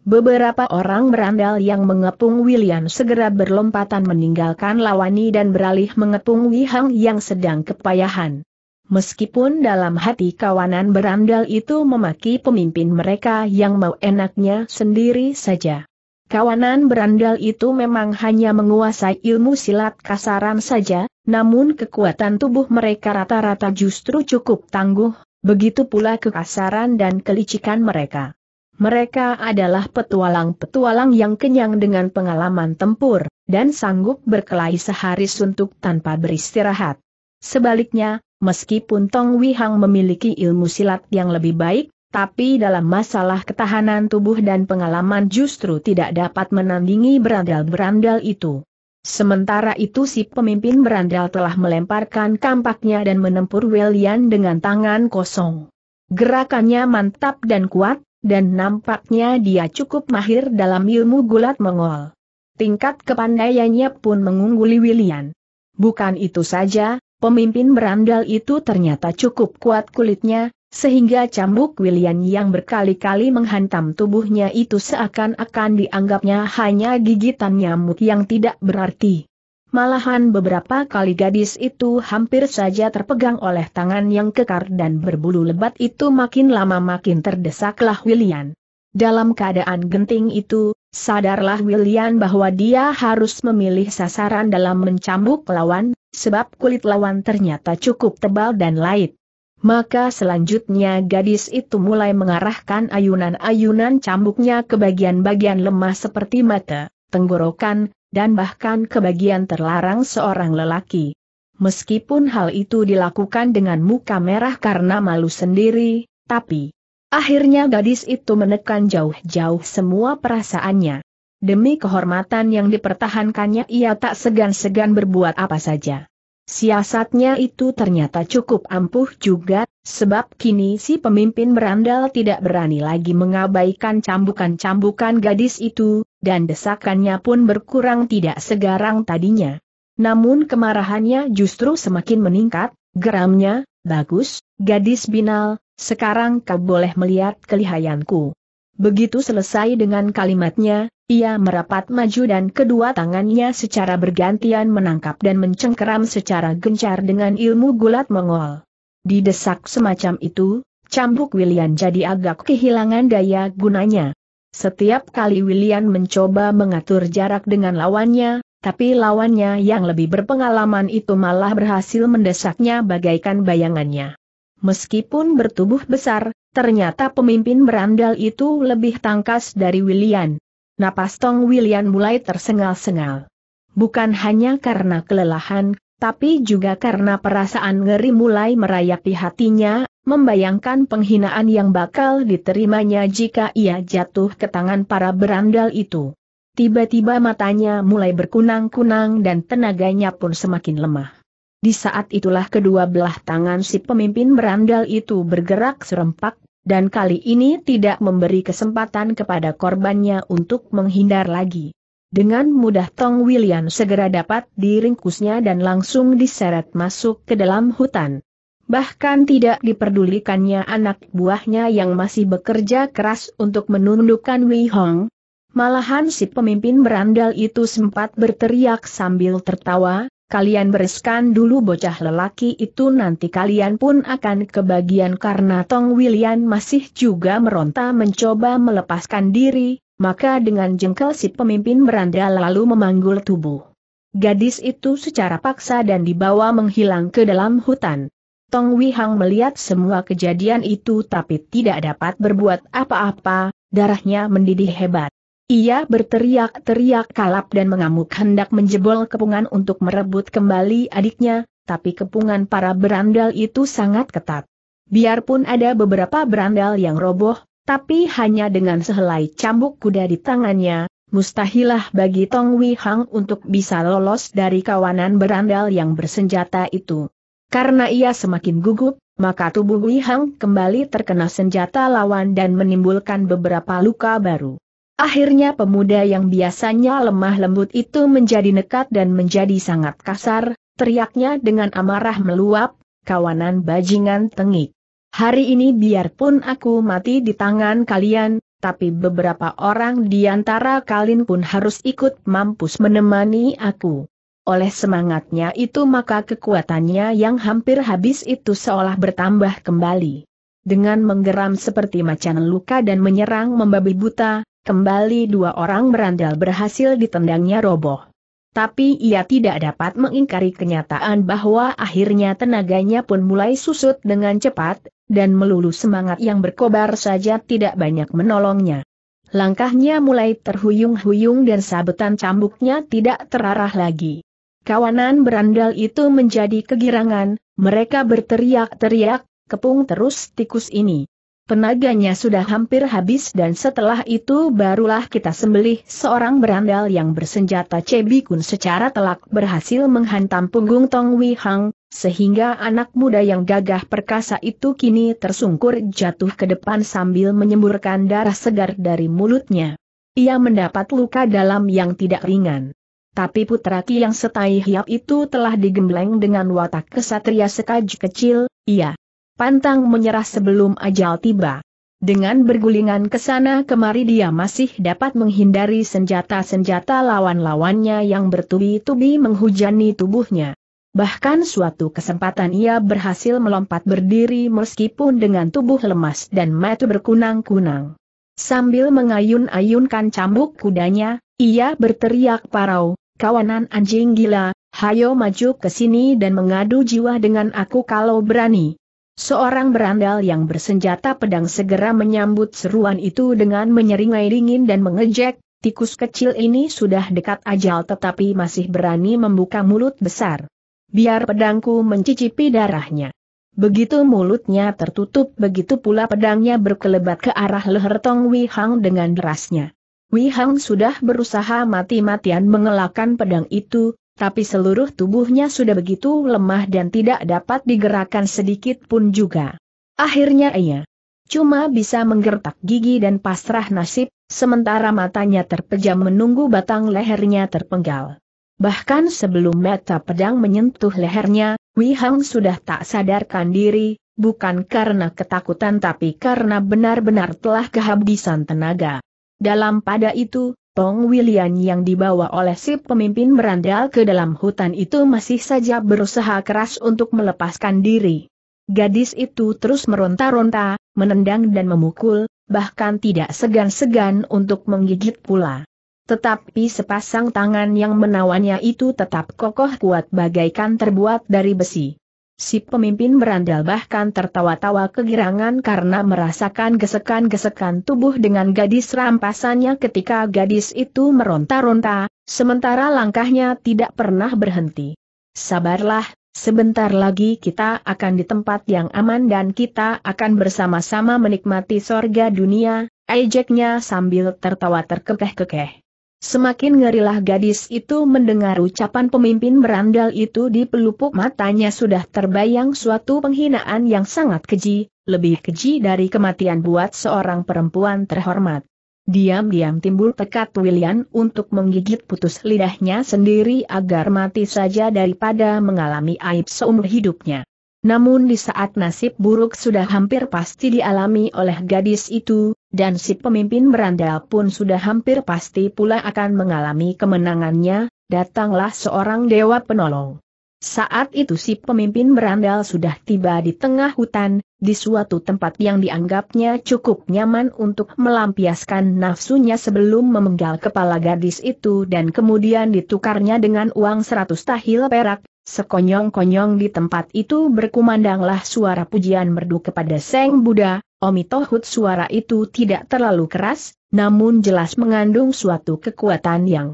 Beberapa orang berandal yang mengepung William segera berlompatan meninggalkan Lawani dan beralih mengepung Wihang yang sedang kepayahan. Meskipun dalam hati kawanan berandal itu memaki pemimpin mereka yang mau enaknya sendiri saja. Kawanan berandal itu memang hanya menguasai ilmu silat kasaran saja, namun kekuatan tubuh mereka rata-rata justru cukup tangguh, begitu pula kekasaran dan kelicikan mereka. Mereka adalah petualang-petualang yang kenyang dengan pengalaman tempur, dan sanggup berkelahi sehari suntuk tanpa beristirahat. Sebaliknya, meskipun Tong Wei Hang memiliki ilmu silat yang lebih baik, tapi dalam masalah ketahanan tubuh dan pengalaman justru tidak dapat menandingi berandal-berandal itu. Sementara itu si pemimpin berandal telah melemparkan kampaknya dan menempur Welian dengan tangan kosong. Gerakannya mantap dan kuat, dan nampaknya dia cukup mahir dalam ilmu gulat Mongol. Tingkat kepandaiannya pun mengungguli William. Bukan itu saja, pemimpin berandal itu ternyata cukup kuat kulitnya, sehingga cambuk William yang berkali-kali menghantam tubuhnya itu seakan-akan dianggapnya hanya gigitan nyamuk yang tidak berarti. Malahan beberapa kali gadis itu hampir saja terpegang oleh tangan yang kekar dan berbulu lebat itu makin lama makin terdesaklah William. Dalam keadaan genting itu, sadarlah William bahwa dia harus memilih sasaran dalam mencambuk lawan, sebab kulit lawan ternyata cukup tebal dan lait. Maka selanjutnya gadis itu mulai mengarahkan ayunan-ayunan cambuknya ke bagian-bagian lemah seperti mata, tenggorokan, dan bahkan ke bagian terlarang seorang lelaki. Meskipun hal itu dilakukan dengan muka merah karena malu sendiri, tapi akhirnya gadis itu menekan jauh-jauh semua perasaannya. Demi kehormatan yang dipertahankannya ia tak segan-segan berbuat apa saja. Siasatnya itu ternyata cukup ampuh juga, sebab kini si pemimpin berandal tidak berani lagi mengabaikan cambukan-cambukan gadis itu, dan desakannya pun berkurang tidak segarang tadinya. Namun kemarahannya justru semakin meningkat, geramnya, bagus, gadis binal, sekarang kau boleh melihat kelihayanku. Begitu selesai dengan kalimatnya, ia merapat maju dan kedua tangannya secara bergantian menangkap dan mencengkeram secara gencar dengan ilmu gulat Mongol. Di desak semacam itu, cambuk William jadi agak kehilangan daya gunanya. Setiap kali William mencoba mengatur jarak dengan lawannya, tapi lawannya yang lebih berpengalaman itu malah berhasil mendesaknya bagaikan bayangannya. Meskipun bertubuh besar, Ternyata pemimpin berandal itu lebih tangkas dari William. Napas Tong William mulai tersengal-sengal. Bukan hanya karena kelelahan, tapi juga karena perasaan ngeri mulai merayapi hatinya, membayangkan penghinaan yang bakal diterimanya jika ia jatuh ke tangan para berandal itu. Tiba-tiba matanya mulai berkunang-kunang dan tenaganya pun semakin lemah. Di saat itulah kedua belah tangan si pemimpin berandal itu bergerak serempak, dan kali ini tidak memberi kesempatan kepada korbannya untuk menghindar lagi. Dengan mudah Tong William segera dapat diringkusnya dan langsung diseret masuk ke dalam hutan. Bahkan tidak diperdulikannya anak buahnya yang masih bekerja keras untuk menundukkan Wei Hong. Malahan si pemimpin berandal itu sempat berteriak sambil tertawa, kalian bereskan dulu bocah lelaki itu nanti kalian pun akan kebagian karena Tong William masih juga meronta mencoba melepaskan diri, maka dengan jengkel si pemimpin beranda lalu memanggul tubuh. Gadis itu secara paksa dan dibawa menghilang ke dalam hutan. Tong Wihang melihat semua kejadian itu tapi tidak dapat berbuat apa-apa, darahnya mendidih hebat. Ia berteriak-teriak kalap dan mengamuk hendak menjebol kepungan untuk merebut kembali adiknya, tapi kepungan para berandal itu sangat ketat. Biarpun ada beberapa berandal yang roboh, tapi hanya dengan sehelai cambuk kuda di tangannya, mustahilah bagi Tong Wei Hang untuk bisa lolos dari kawanan berandal yang bersenjata itu. Karena ia semakin gugup, maka tubuh Wei Hang kembali terkena senjata lawan dan menimbulkan beberapa luka baru. Akhirnya pemuda yang biasanya lemah lembut itu menjadi nekat dan menjadi sangat kasar, teriaknya dengan amarah meluap, kawanan bajingan tengik. Hari ini biarpun aku mati di tangan kalian, tapi beberapa orang di antara kalian pun harus ikut mampus menemani aku. Oleh semangatnya itu maka kekuatannya yang hampir habis itu seolah bertambah kembali. Dengan menggeram seperti macan luka dan menyerang membabi buta, kembali dua orang berandal berhasil ditendangnya roboh. Tapi ia tidak dapat mengingkari kenyataan bahwa akhirnya tenaganya pun mulai susut dengan cepat, dan melulu semangat yang berkobar saja tidak banyak menolongnya. Langkahnya mulai terhuyung-huyung dan sabetan cambuknya tidak terarah lagi. Kawanan berandal itu menjadi kegirangan, mereka berteriak-teriak, kepung terus tikus ini. Tenaganya sudah hampir habis dan setelah itu barulah kita sembelih seorang berandal yang bersenjata cebikun secara telak berhasil menghantam punggung Tong Wei Hang, sehingga anak muda yang gagah perkasa itu kini tersungkur jatuh ke depan sambil menyemburkan darah segar dari mulutnya. Ia mendapat luka dalam yang tidak ringan. Tapi putra Ki yang setai hiap itu telah digembleng dengan watak kesatria sekaj kecil, ia pantang menyerah sebelum ajal tiba. Dengan bergulingan ke sana kemari dia masih dapat menghindari senjata-senjata lawan-lawannya yang bertubi-tubi menghujani tubuhnya. Bahkan suatu kesempatan ia berhasil melompat berdiri meskipun dengan tubuh lemas dan mata berkunang-kunang. Sambil mengayun-ayunkan cambuk kudanya, ia berteriak parau, kawanan anjing gila, hayo maju ke sini dan mengadu jiwa dengan aku kalau berani. Seorang berandal yang bersenjata pedang segera menyambut seruan itu dengan menyeringai dingin dan mengejek, tikus kecil ini sudah dekat ajal tetapi masih berani membuka mulut besar. Biar pedangku mencicipi darahnya. Begitu mulutnya tertutup begitu pula pedangnya berkelebat ke arah leher Tong Wei Hang dengan derasnya. Wei Hang sudah berusaha mati-matian mengelakkan pedang itu, tapi seluruh tubuhnya sudah begitu lemah dan tidak dapat digerakkan sedikit pun juga. Akhirnya ia cuma bisa menggertak gigi dan pasrah nasib, sementara matanya terpejam menunggu batang lehernya terpenggal. Bahkan sebelum mata pedang menyentuh lehernya, Wei Hang sudah tak sadarkan diri, bukan karena ketakutan tapi karena benar-benar telah kehabisan tenaga. Dalam pada itu, Tong William yang dibawa oleh si pemimpin berandal ke dalam hutan itu masih saja berusaha keras untuk melepaskan diri. Gadis itu terus meronta-ronta, menendang dan memukul, bahkan tidak segan-segan untuk menggigit pula. Tetapi sepasang tangan yang menawannya itu tetap kokoh kuat bagaikan terbuat dari besi. Si pemimpin berandal bahkan tertawa-tawa kegirangan karena merasakan gesekan-gesekan tubuh dengan gadis rampasannya ketika gadis itu meronta-ronta, sementara langkahnya tidak pernah berhenti. Sabarlah, sebentar lagi kita akan di tempat yang aman dan kita akan bersama-sama menikmati sorga dunia, ejeknya sambil tertawa terkekeh-kekeh. Semakin ngerilah gadis itu mendengar ucapan pemimpin berandal itu di pelupuk matanya sudah terbayang suatu penghinaan yang sangat keji, lebih keji dari kematian buat seorang perempuan terhormat. Diam-diam timbul tekad William untuk menggigit putus lidahnya sendiri agar mati saja daripada mengalami aib seumur hidupnya. Namun di saat nasib buruk sudah hampir pasti dialami oleh gadis itu, dan si pemimpin berandal pun sudah hampir pasti pula akan mengalami kemenangannya, datanglah seorang dewa penolong. Saat itu si pemimpin berandal sudah tiba di tengah hutan, di suatu tempat yang dianggapnya cukup nyaman untuk melampiaskan nafsunya sebelum memenggal kepala gadis itu dan kemudian ditukarnya dengan uang seratus tahil perak, Sekonyong-konyong di tempat itu berkumandanglah suara pujian merdu kepada Seng Buddha, Omitohut suara itu tidak terlalu keras, namun jelas mengandung suatu kekuatan yang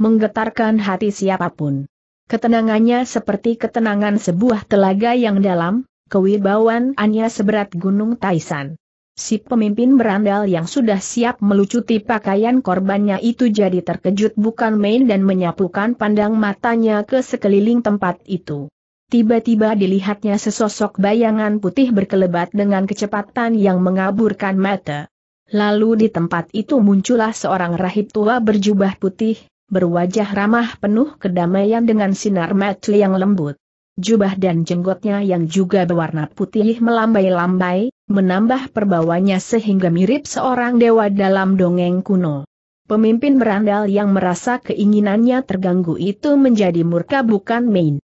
menggetarkan hati siapa pun. Ketenangannya seperti ketenangan sebuah telaga yang dalam, kewibawaannya seberat gunung Taisan. Si pemimpin berandal yang sudah siap melucuti pakaian korbannya itu jadi terkejut bukan main dan menyapukan pandang matanya ke sekeliling tempat itu. Tiba-tiba dilihatnya sesosok bayangan putih berkelebat dengan kecepatan yang mengaburkan mata. Lalu di tempat itu muncullah seorang rahib tua berjubah putih, berwajah ramah penuh kedamaian dengan sinar mata yang lembut jubah dan jenggotnya yang juga berwarna putih melambai-lambai, menambah perbawanya sehingga mirip seorang dewa dalam dongeng kuno. Pemimpin berandal yang merasa keinginannya terganggu itu menjadi murka bukan main.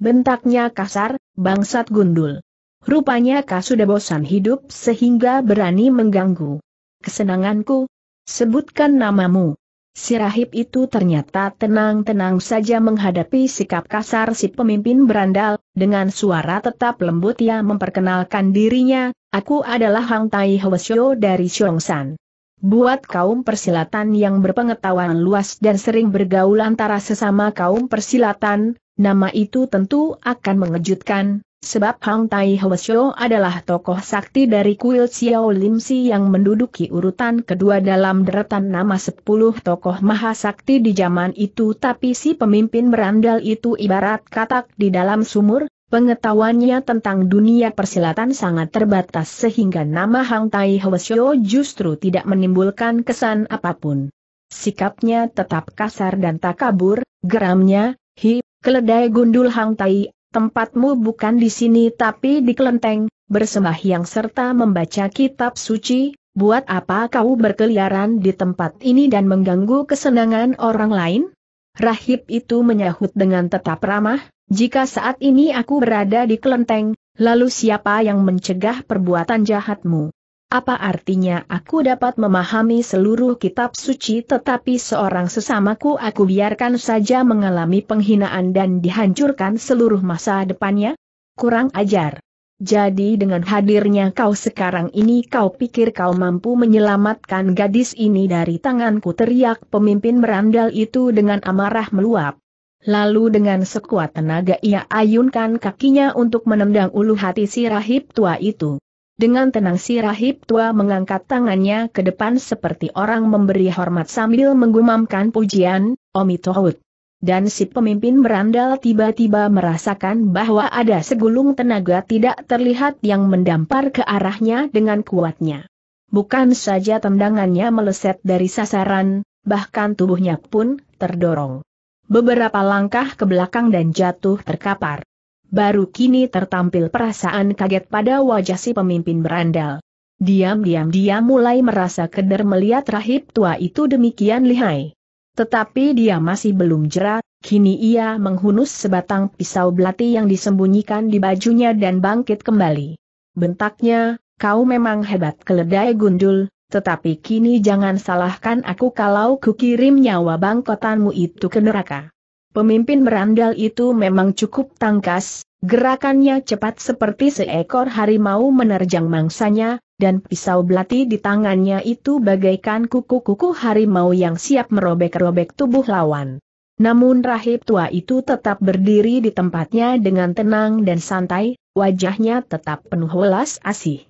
Bentaknya kasar, bangsat gundul. Rupanya kau sudah bosan hidup sehingga berani mengganggu. Kesenanganku? Sebutkan namamu. Si rahib itu ternyata tenang-tenang saja menghadapi sikap kasar si pemimpin berandal, dengan suara tetap lembut ia memperkenalkan dirinya, aku adalah Hang Tai Hwasyo dari Xiongsan. Buat kaum persilatan yang berpengetahuan luas dan sering bergaul antara sesama kaum persilatan, nama itu tentu akan mengejutkan, Sebab Hang Tai Hwasyo adalah tokoh sakti dari kuil Xiao Lim Si yang menduduki urutan kedua dalam deretan nama sepuluh tokoh mahasakti di zaman itu tapi si pemimpin berandal itu ibarat katak di dalam sumur, pengetahuannya tentang dunia persilatan sangat terbatas sehingga nama Hang Tai Hwasyo justru tidak menimbulkan kesan apa pun. Sikapnya tetap kasar dan tak kabur, geramnya, hi, keledai gundul Hang Tai tempatmu bukan di sini tapi di kelenteng, bersembahyang serta membaca kitab suci, buat apa kau berkeliaran di tempat ini dan mengganggu kesenangan orang lain? Rahib itu menyahut dengan tetap ramah, jika saat ini aku berada di kelenteng, lalu siapa yang mencegah perbuatan jahatmu? Apa artinya aku dapat memahami seluruh kitab suci tetapi seorang sesamaku aku biarkan saja mengalami penghinaan dan dihancurkan seluruh masa depannya? Kurang ajar. Jadi dengan hadirnya kau sekarang ini kau pikir kau mampu menyelamatkan gadis ini dari tanganku teriak pemimpin merandal itu dengan amarah meluap. Lalu dengan sekuat tenaga ia ayunkan kakinya untuk menendang ulu hati si rahib tua itu. Dengan tenang si rahib tua mengangkat tangannya ke depan seperti orang memberi hormat sambil menggumamkan pujian, Omitohut. Dan si pemimpin berandal tiba-tiba merasakan bahwa ada segulung tenaga tidak terlihat yang mendampar ke arahnya dengan kuatnya. Bukan saja tendangannya meleset dari sasaran, bahkan tubuhnya pun terdorong. Beberapa langkah ke belakang dan jatuh terkapar baru kini tertampil perasaan kaget pada wajah si pemimpin berandal. Diam-diam dia mulai merasa keder melihat rahib tua itu demikian lihai. Tetapi dia masih belum jerat, kini ia menghunus sebatang pisau belati yang disembunyikan di bajunya dan bangkit kembali. Bentaknya, kau memang hebat keledai gundul, tetapi kini jangan salahkan aku kalau kukirim nyawa bangkotanmu itu ke neraka. Pemimpin berandal itu memang cukup tangkas, gerakannya cepat seperti seekor harimau menerjang mangsanya, dan pisau belati di tangannya itu bagaikan kuku-kuku harimau yang siap merobek-robek tubuh lawan. Namun rahib tua itu tetap berdiri di tempatnya dengan tenang dan santai, wajahnya tetap penuh welas asih.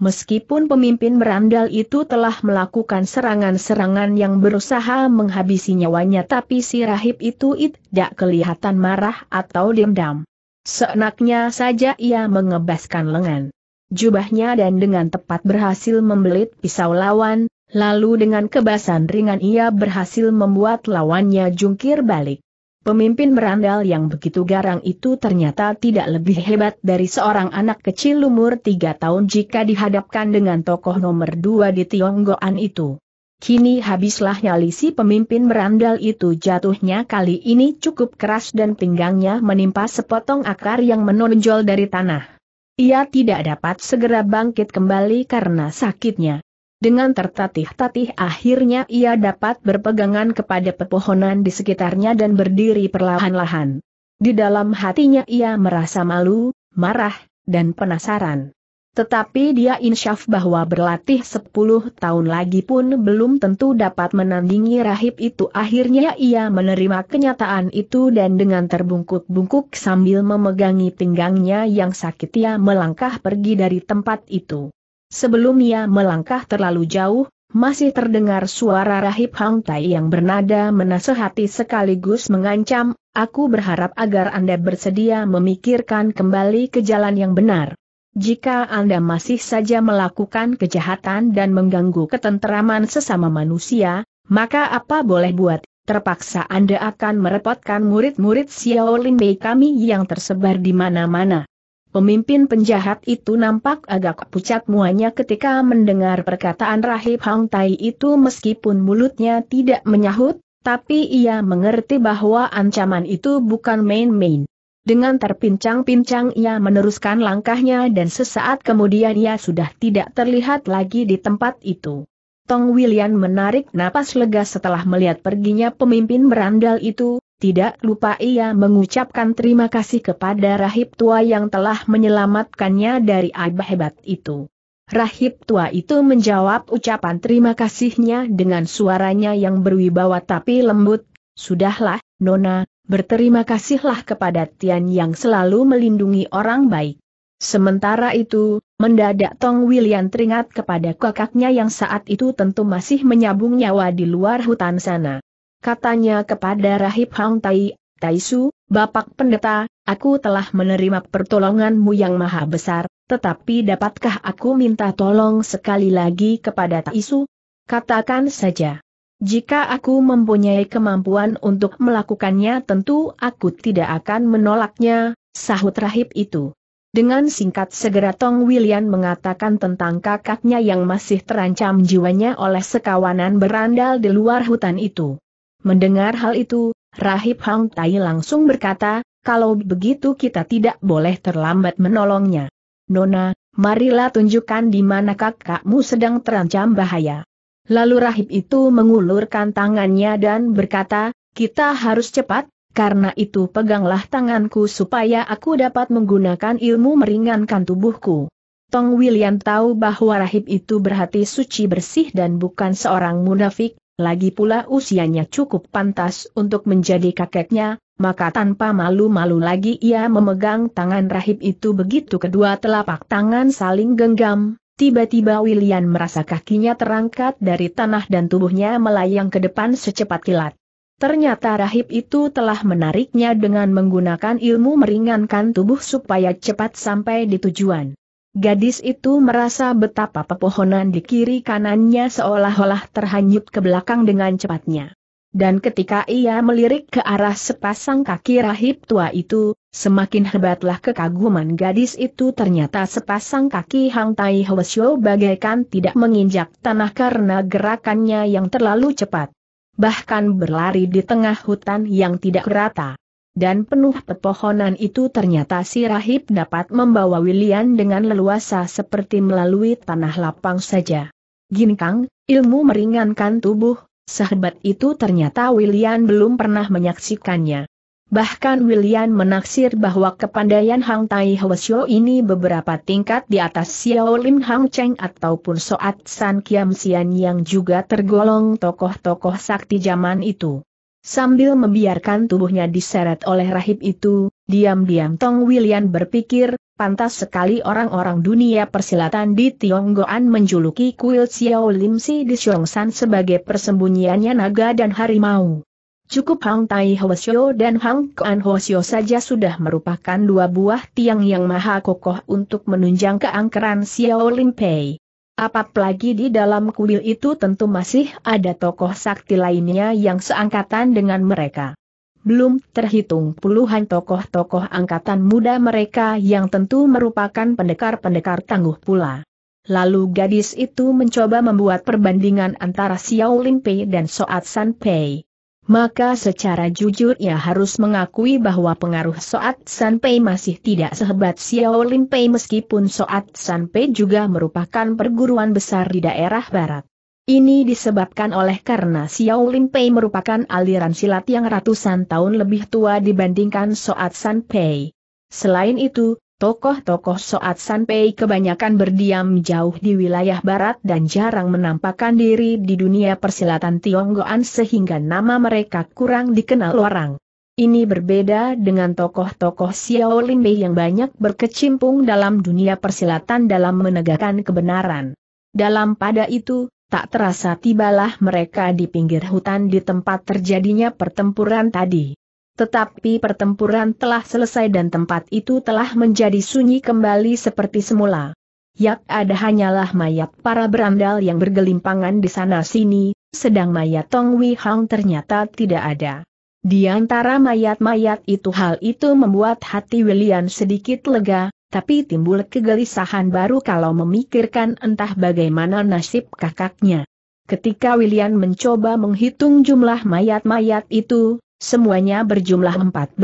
Meskipun pemimpin berandal itu telah melakukan serangan-serangan yang berusaha menghabisi nyawanya tapi si rahib itu tidak kelihatan marah atau diam. Seenaknya saja ia mengebaskan lengan jubahnya dan dengan tepat berhasil membelit pisau lawan, lalu dengan kebasan ringan ia berhasil membuat lawannya jungkir balik. Pemimpin berandal yang begitu garang itu ternyata tidak lebih hebat dari seorang anak kecil umur tiga tahun jika dihadapkan dengan tokoh nomor dua di Tionggoan itu. Kini habislah nyali si pemimpin berandal itu jatuhnya kali ini cukup keras dan pinggangnya menimpa sepotong akar yang menonjol dari tanah. Ia tidak dapat segera bangkit kembali karena sakitnya. Dengan tertatih-tatih akhirnya ia dapat berpegangan kepada pepohonan di sekitarnya dan berdiri perlahan-lahan. Di dalam hatinya ia merasa malu, marah, dan penasaran. Tetapi dia insyaf bahwa berlatih sepuluh tahun lagi pun belum tentu dapat menandingi rahib itu. Akhirnya ia menerima kenyataan itu dan dengan terbungkuk-bungkuk sambil memegangi pinggangnya yang sakit ia melangkah pergi dari tempat itu. Sebelum ia melangkah terlalu jauh, masih terdengar suara Rahib Hang Tai yang bernada menasehati sekaligus mengancam, aku berharap agar Anda bersedia memikirkan kembali ke jalan yang benar. Jika Anda masih saja melakukan kejahatan dan mengganggu ketenteraman sesama manusia, maka apa boleh buat, terpaksa Anda akan merepotkan murid-murid Xiao Lin Bei kami yang tersebar di mana-mana. Pemimpin penjahat itu nampak agak pucat muanya ketika mendengar perkataan Rahib Hang Tai itu meskipun mulutnya tidak menyahut, tapi ia mengerti bahwa ancaman itu bukan main-main. Dengan terpincang-pincang ia meneruskan langkahnya dan sesaat kemudian ia sudah tidak terlihat lagi di tempat itu. Tong William menarik napas lega setelah melihat perginya pemimpin berandal itu, tidak lupa ia mengucapkan terima kasih kepada rahib tua yang telah menyelamatkannya dari aib hebat itu. Rahib tua itu menjawab ucapan terima kasihnya dengan suaranya yang berwibawa tapi lembut, Sudahlah, Nona, berterima kasihlah kepada Tian yang selalu melindungi orang baik. Sementara itu, mendadak Tong William teringat kepada kakaknya yang saat itu tentu masih menyabung nyawa di luar hutan sana. Katanya kepada Rahib Hang Tai, Taisu, Bapak Pendeta, aku telah menerima pertolonganmu yang maha besar, tetapi dapatkah aku minta tolong sekali lagi kepada Taisu? Katakan saja. Jika aku mempunyai kemampuan untuk melakukannya tentu aku tidak akan menolaknya, sahut rahib itu. Dengan singkat segera Tong William mengatakan tentang kakaknya yang masih terancam jiwanya oleh sekawanan berandal di luar hutan itu. Mendengar hal itu, Rahib Hang Tai langsung berkata, kalau begitu kita tidak boleh terlambat menolongnya. Nona, marilah tunjukkan di mana kakakmu sedang terancam bahaya. Lalu rahib itu mengulurkan tangannya dan berkata, kita harus cepat, karena itu peganglah tanganku supaya aku dapat menggunakan ilmu meringankan tubuhku. Tong William tahu bahwa rahib itu berhati suci bersih dan bukan seorang munafik, lagi pula usianya cukup pantas untuk menjadi kakeknya, maka tanpa malu-malu lagi ia memegang tangan rahib itu begitu kedua telapak tangan saling genggam. Tiba-tiba William merasa kakinya terangkat dari tanah dan tubuhnya melayang ke depan secepat kilat. Ternyata rahib itu telah menariknya dengan menggunakan ilmu meringankan tubuh supaya cepat sampai di tujuan. Gadis itu merasa betapa pepohonan di kiri kanannya seolah-olah terhanyut ke belakang dengan cepatnya. Dan ketika ia melirik ke arah sepasang kaki rahib tua itu, semakin hebatlah kekaguman gadis itu ternyata sepasang kaki Hang Tai Hwasyo bagaikan tidak menginjak tanah karena gerakannya yang terlalu cepat bahkan berlari di tengah hutan yang tidak rata. Dan penuh pepohonan itu ternyata si rahib dapat membawa William dengan leluasa seperti melalui tanah lapang saja. Ginkang, ilmu meringankan tubuh, sehebat itu ternyata William belum pernah menyaksikannya. Bahkan William menaksir bahwa kepandaian Hang Tai Hwasyo ini beberapa tingkat di atas Xiao Lim Hang Cheng ataupun Soat San Kiam Sian yang juga tergolong tokoh-tokoh sakti zaman itu. Sambil membiarkan tubuhnya diseret oleh rahib itu, diam-diam Tong William berpikir, pantas sekali orang-orang dunia persilatan di Tionggoan menjuluki kuil Xiao Lim Si di Xiongsan sebagai persembunyiannya naga dan harimau. Cukup Hang Tai Hwasyo dan Hang Kuan Hwasyo saja sudah merupakan dua buah tiang yang maha kokoh untuk menunjang keangkeran Xiao Lim Pei. Apalagi di dalam kuil itu tentu masih ada tokoh sakti lainnya yang seangkatan dengan mereka. Belum terhitung puluhan tokoh-tokoh angkatan muda mereka yang tentu merupakan pendekar-pendekar tangguh pula. Lalu gadis itu mencoba membuat perbandingan antara Xiao Lim Pei dan Soat San Pei maka secara jujur ia harus mengakui bahwa pengaruh Soat Sanpei masih tidak sehebat Xiao Lin Pei meskipun Soat Sanpei juga merupakan perguruan besar di daerah barat. Ini disebabkan oleh karena Xiao Lin Pei merupakan aliran silat yang ratusan tahun lebih tua dibandingkan Soat Sanpei. Selain itu, Tokoh-tokoh Soat Sanpei kebanyakan berdiam jauh di wilayah barat dan jarang menampakkan diri di dunia persilatan Tionggoan sehingga nama mereka kurang dikenal orang. Ini berbeda dengan tokoh-tokoh Xiao Limbe yang banyak berkecimpung dalam dunia persilatan dalam menegakkan kebenaran. Dalam pada itu, tak terasa tibalah mereka di pinggir hutan di tempat terjadinya pertempuran tadi. Tetapi pertempuran telah selesai dan tempat itu telah menjadi sunyi kembali seperti semula. Yak ada hanyalah mayat para berandal yang bergelimpangan di sana-sini, sedang mayat Tong Wei Hang ternyata tidak ada. Di antara mayat-mayat itu hal itu membuat hati William sedikit lega, tapi timbul kegelisahan baru kalau memikirkan entah bagaimana nasib kakaknya. Ketika William mencoba menghitung jumlah mayat-mayat itu, Semuanya berjumlah 14.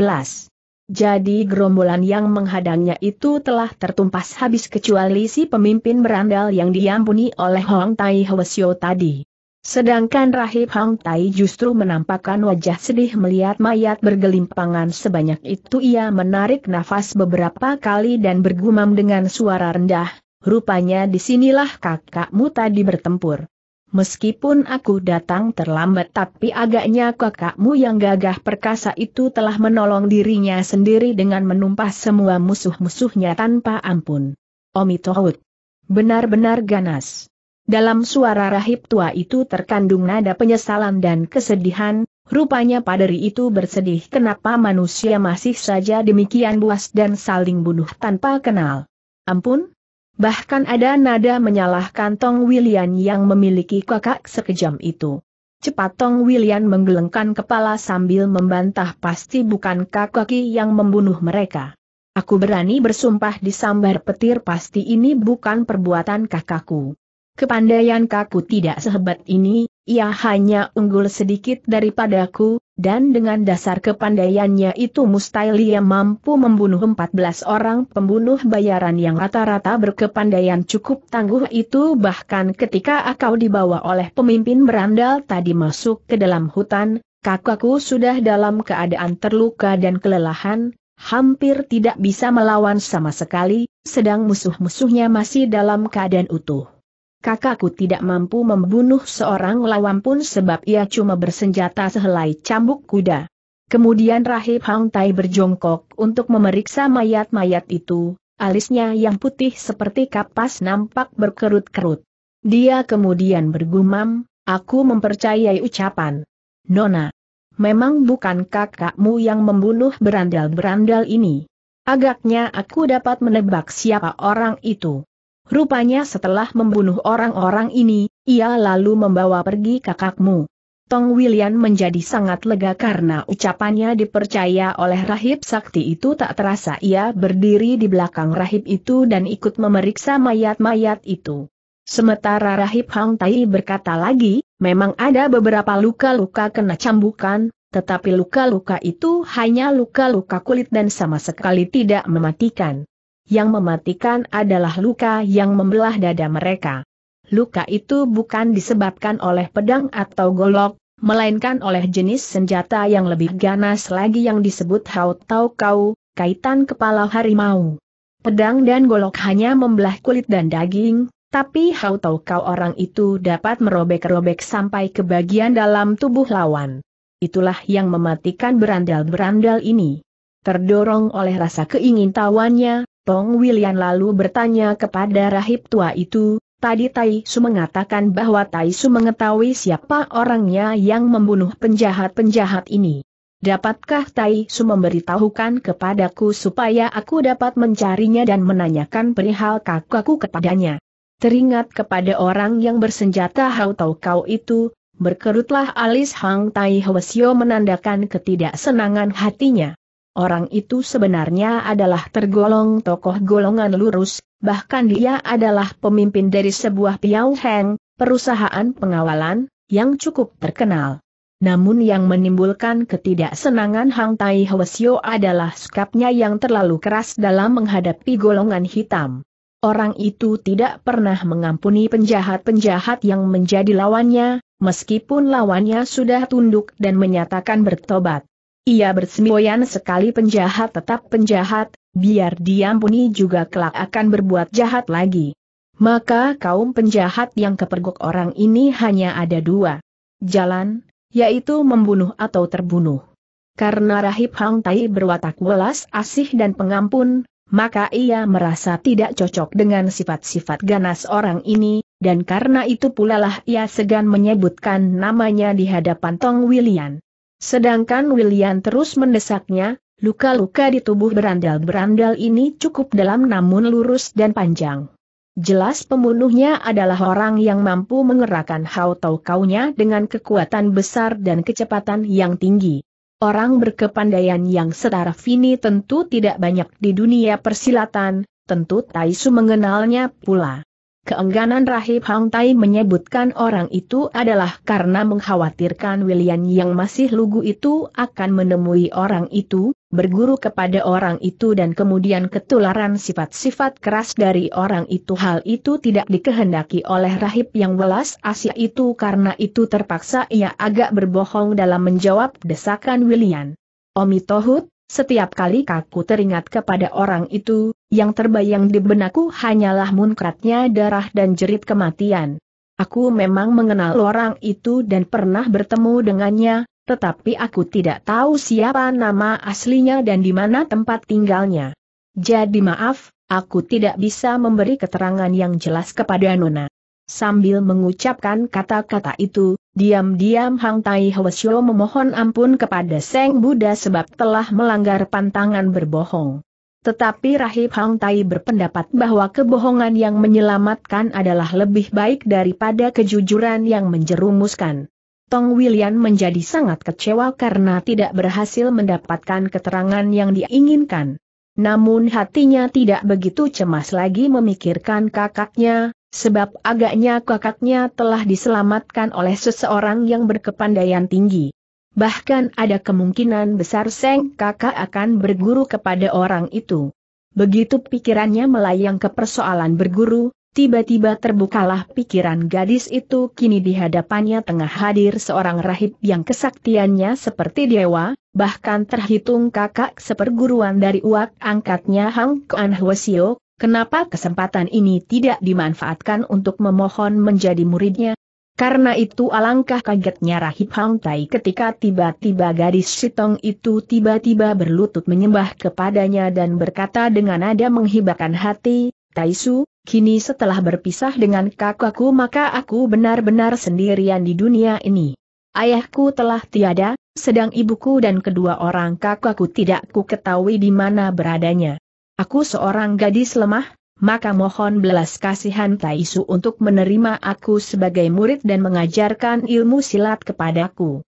Jadi gerombolan yang menghadangnya itu telah tertumpas habis kecuali si pemimpin berandal yang diampuni oleh Hong Tai Hwasyo tadi. Sedangkan Rahib Hong Tai justru menampakkan wajah sedih melihat mayat bergelimpangan sebanyak itu ia menarik nafas beberapa kali dan bergumam dengan suara rendah, rupanya di sinilah kakakmu tadi bertempur. Meskipun aku datang terlambat tapi agaknya kakakmu yang gagah perkasa itu telah menolong dirinya sendiri dengan menumpas semua musuh-musuhnya tanpa ampun. Omitohut. Benar-benar ganas. Dalam suara rahib tua itu terkandung nada penyesalan dan kesedihan, rupanya paderi itu bersedih kenapa manusia masih saja demikian buas dan saling bunuh tanpa kenal. Ampun, Bahkan ada nada menyalahkan Tong William yang memiliki kakak sekejam itu. Cepat Tong William menggelengkan kepala sambil membantah pasti bukan kakaki yang membunuh mereka. Aku berani bersumpah di sambar petir pasti ini bukan perbuatan kakakku. Kepandaian kaku tidak sehebat ini, ia hanya unggul sedikit daripadaku, dan dengan dasar kepandaiannya itu mustahil ia mampu membunuh 14 orang pembunuh bayaran yang rata-rata berkepandaian cukup tangguh itu bahkan ketika akau dibawa oleh pemimpin berandal tadi masuk ke dalam hutan, kakakku sudah dalam keadaan terluka dan kelelahan, hampir tidak bisa melawan sama sekali, sedang musuh-musuhnya masih dalam keadaan utuh kakakku tidak mampu membunuh seorang lawan pun sebab ia cuma bersenjata sehelai cambuk kuda. Kemudian Rahib Hang Tai berjongkok untuk memeriksa mayat-mayat itu, alisnya yang putih seperti kapas nampak berkerut-kerut. Dia kemudian bergumam, aku mempercayai ucapan. Nona, memang bukan kakakmu yang membunuh berandal-berandal ini. Agaknya aku dapat menebak siapa orang itu. Rupanya setelah membunuh orang-orang ini, ia lalu membawa pergi kakakmu. Tong William menjadi sangat lega karena ucapannya dipercaya oleh rahib sakti itu tak terasa ia berdiri di belakang rahib itu dan ikut memeriksa mayat-mayat itu. Sementara rahib Hang Tai berkata lagi, memang ada beberapa luka-luka kena cambukan, tetapi luka-luka itu hanya luka-luka kulit dan sama sekali tidak mematikan yang mematikan adalah luka yang membelah dada mereka. Luka itu bukan disebabkan oleh pedang atau golok, melainkan oleh jenis senjata yang lebih ganas lagi yang disebut hau tau kau, kaitan kepala harimau. Pedang dan golok hanya membelah kulit dan daging, tapi hau tau kau orang itu dapat merobek-robek sampai ke bagian dalam tubuh lawan. Itulah yang mematikan berandal-berandal ini. Terdorong oleh rasa keingintahuannya, Tong William lalu bertanya kepada rahib tua itu, tadi Tai Su mengatakan bahwa Tai Su mengetahui siapa orangnya yang membunuh penjahat-penjahat ini. Dapatkah Tai Su memberitahukan kepadaku supaya aku dapat mencarinya dan menanyakan perihal kakakku kepadanya? Teringat kepada orang yang bersenjata Hau Tau Kau itu, berkerutlah alis Hang Tai Hwasyo menandakan ketidaksenangan hatinya. Orang itu sebenarnya adalah tergolong tokoh golongan lurus, bahkan dia adalah pemimpin dari sebuah Piao Heng, perusahaan pengawalan, yang cukup terkenal. Namun yang menimbulkan ketidaksenangan Hang Tai Hwasyo adalah sikapnya yang terlalu keras dalam menghadapi golongan hitam. Orang itu tidak pernah mengampuni penjahat-penjahat yang menjadi lawannya, meskipun lawannya sudah tunduk dan menyatakan bertobat. Ia bersemboyan sekali penjahat tetap penjahat, biar diampuni juga kelak akan berbuat jahat lagi. Maka kaum penjahat yang kepergok orang ini hanya ada dua. Jalan, yaitu membunuh atau terbunuh. Karena Rahib Hang Tai berwatak welas asih dan pengampun, maka ia merasa tidak cocok dengan sifat-sifat ganas orang ini, dan karena itu pula lah ia segan menyebutkan namanya di hadapan Tong William. Sedangkan William terus mendesaknya, luka-luka di tubuh berandal-berandal ini cukup dalam namun lurus dan panjang. Jelas pembunuhnya adalah orang yang mampu mengerahkan hau tau kaunya dengan kekuatan besar dan kecepatan yang tinggi. Orang berkepandaian yang setara Vini tentu tidak banyak di dunia persilatan, tentu Taisu mengenalnya pula. Keengganan Rahib Hang Tai menyebutkan orang itu adalah karena mengkhawatirkan William yang masih lugu itu akan menemui orang itu, berguru kepada orang itu dan kemudian ketularan sifat-sifat keras dari orang itu. Hal itu tidak dikehendaki oleh Rahib yang welas Asia itu karena itu terpaksa ia agak berbohong dalam menjawab desakan William. Omi Tohut, setiap kali kaku teringat kepada orang itu, yang terbayang di benakku hanyalah munkratnya darah dan jerit kematian. Aku memang mengenal orang itu dan pernah bertemu dengannya, tetapi aku tidak tahu siapa nama aslinya dan di mana tempat tinggalnya. Jadi maaf, aku tidak bisa memberi keterangan yang jelas kepada Nona. Sambil mengucapkan kata-kata itu, diam-diam Hang Tai Hwasyo memohon ampun kepada Seng Buddha sebab telah melanggar pantangan berbohong. Tetapi Rahib Hang Tai berpendapat bahwa kebohongan yang menyelamatkan adalah lebih baik daripada kejujuran yang menjerumuskan. Tong William menjadi sangat kecewa karena tidak berhasil mendapatkan keterangan yang diinginkan. Namun hatinya tidak begitu cemas lagi memikirkan kakaknya, sebab agaknya kakaknya telah diselamatkan oleh seseorang yang berkepandaian tinggi. Bahkan ada kemungkinan besar Seng kakak akan berguru kepada orang itu. Begitu pikirannya melayang ke persoalan berguru, tiba-tiba terbukalah pikiran gadis itu kini di hadapannya tengah hadir seorang rahib yang kesaktiannya seperti dewa, bahkan terhitung kakak seperguruan dari uak angkatnya Hang Kuan Hwasio, Kenapa kesempatan ini tidak dimanfaatkan untuk memohon menjadi muridnya? Karena itu alangkah kagetnya Rahib Hang Tai ketika tiba-tiba gadis Sitong itu tiba-tiba berlutut menyembah kepadanya dan berkata dengan nada menghibahkan hati, Taisu, kini setelah berpisah dengan kakakku maka aku benar-benar sendirian di dunia ini. Ayahku telah tiada, sedang ibuku dan kedua orang kakakku tidak ku ketahui di mana beradanya. Aku seorang gadis lemah, maka mohon belas kasihan Taisu untuk menerima aku sebagai murid dan mengajarkan ilmu silat kepadaku.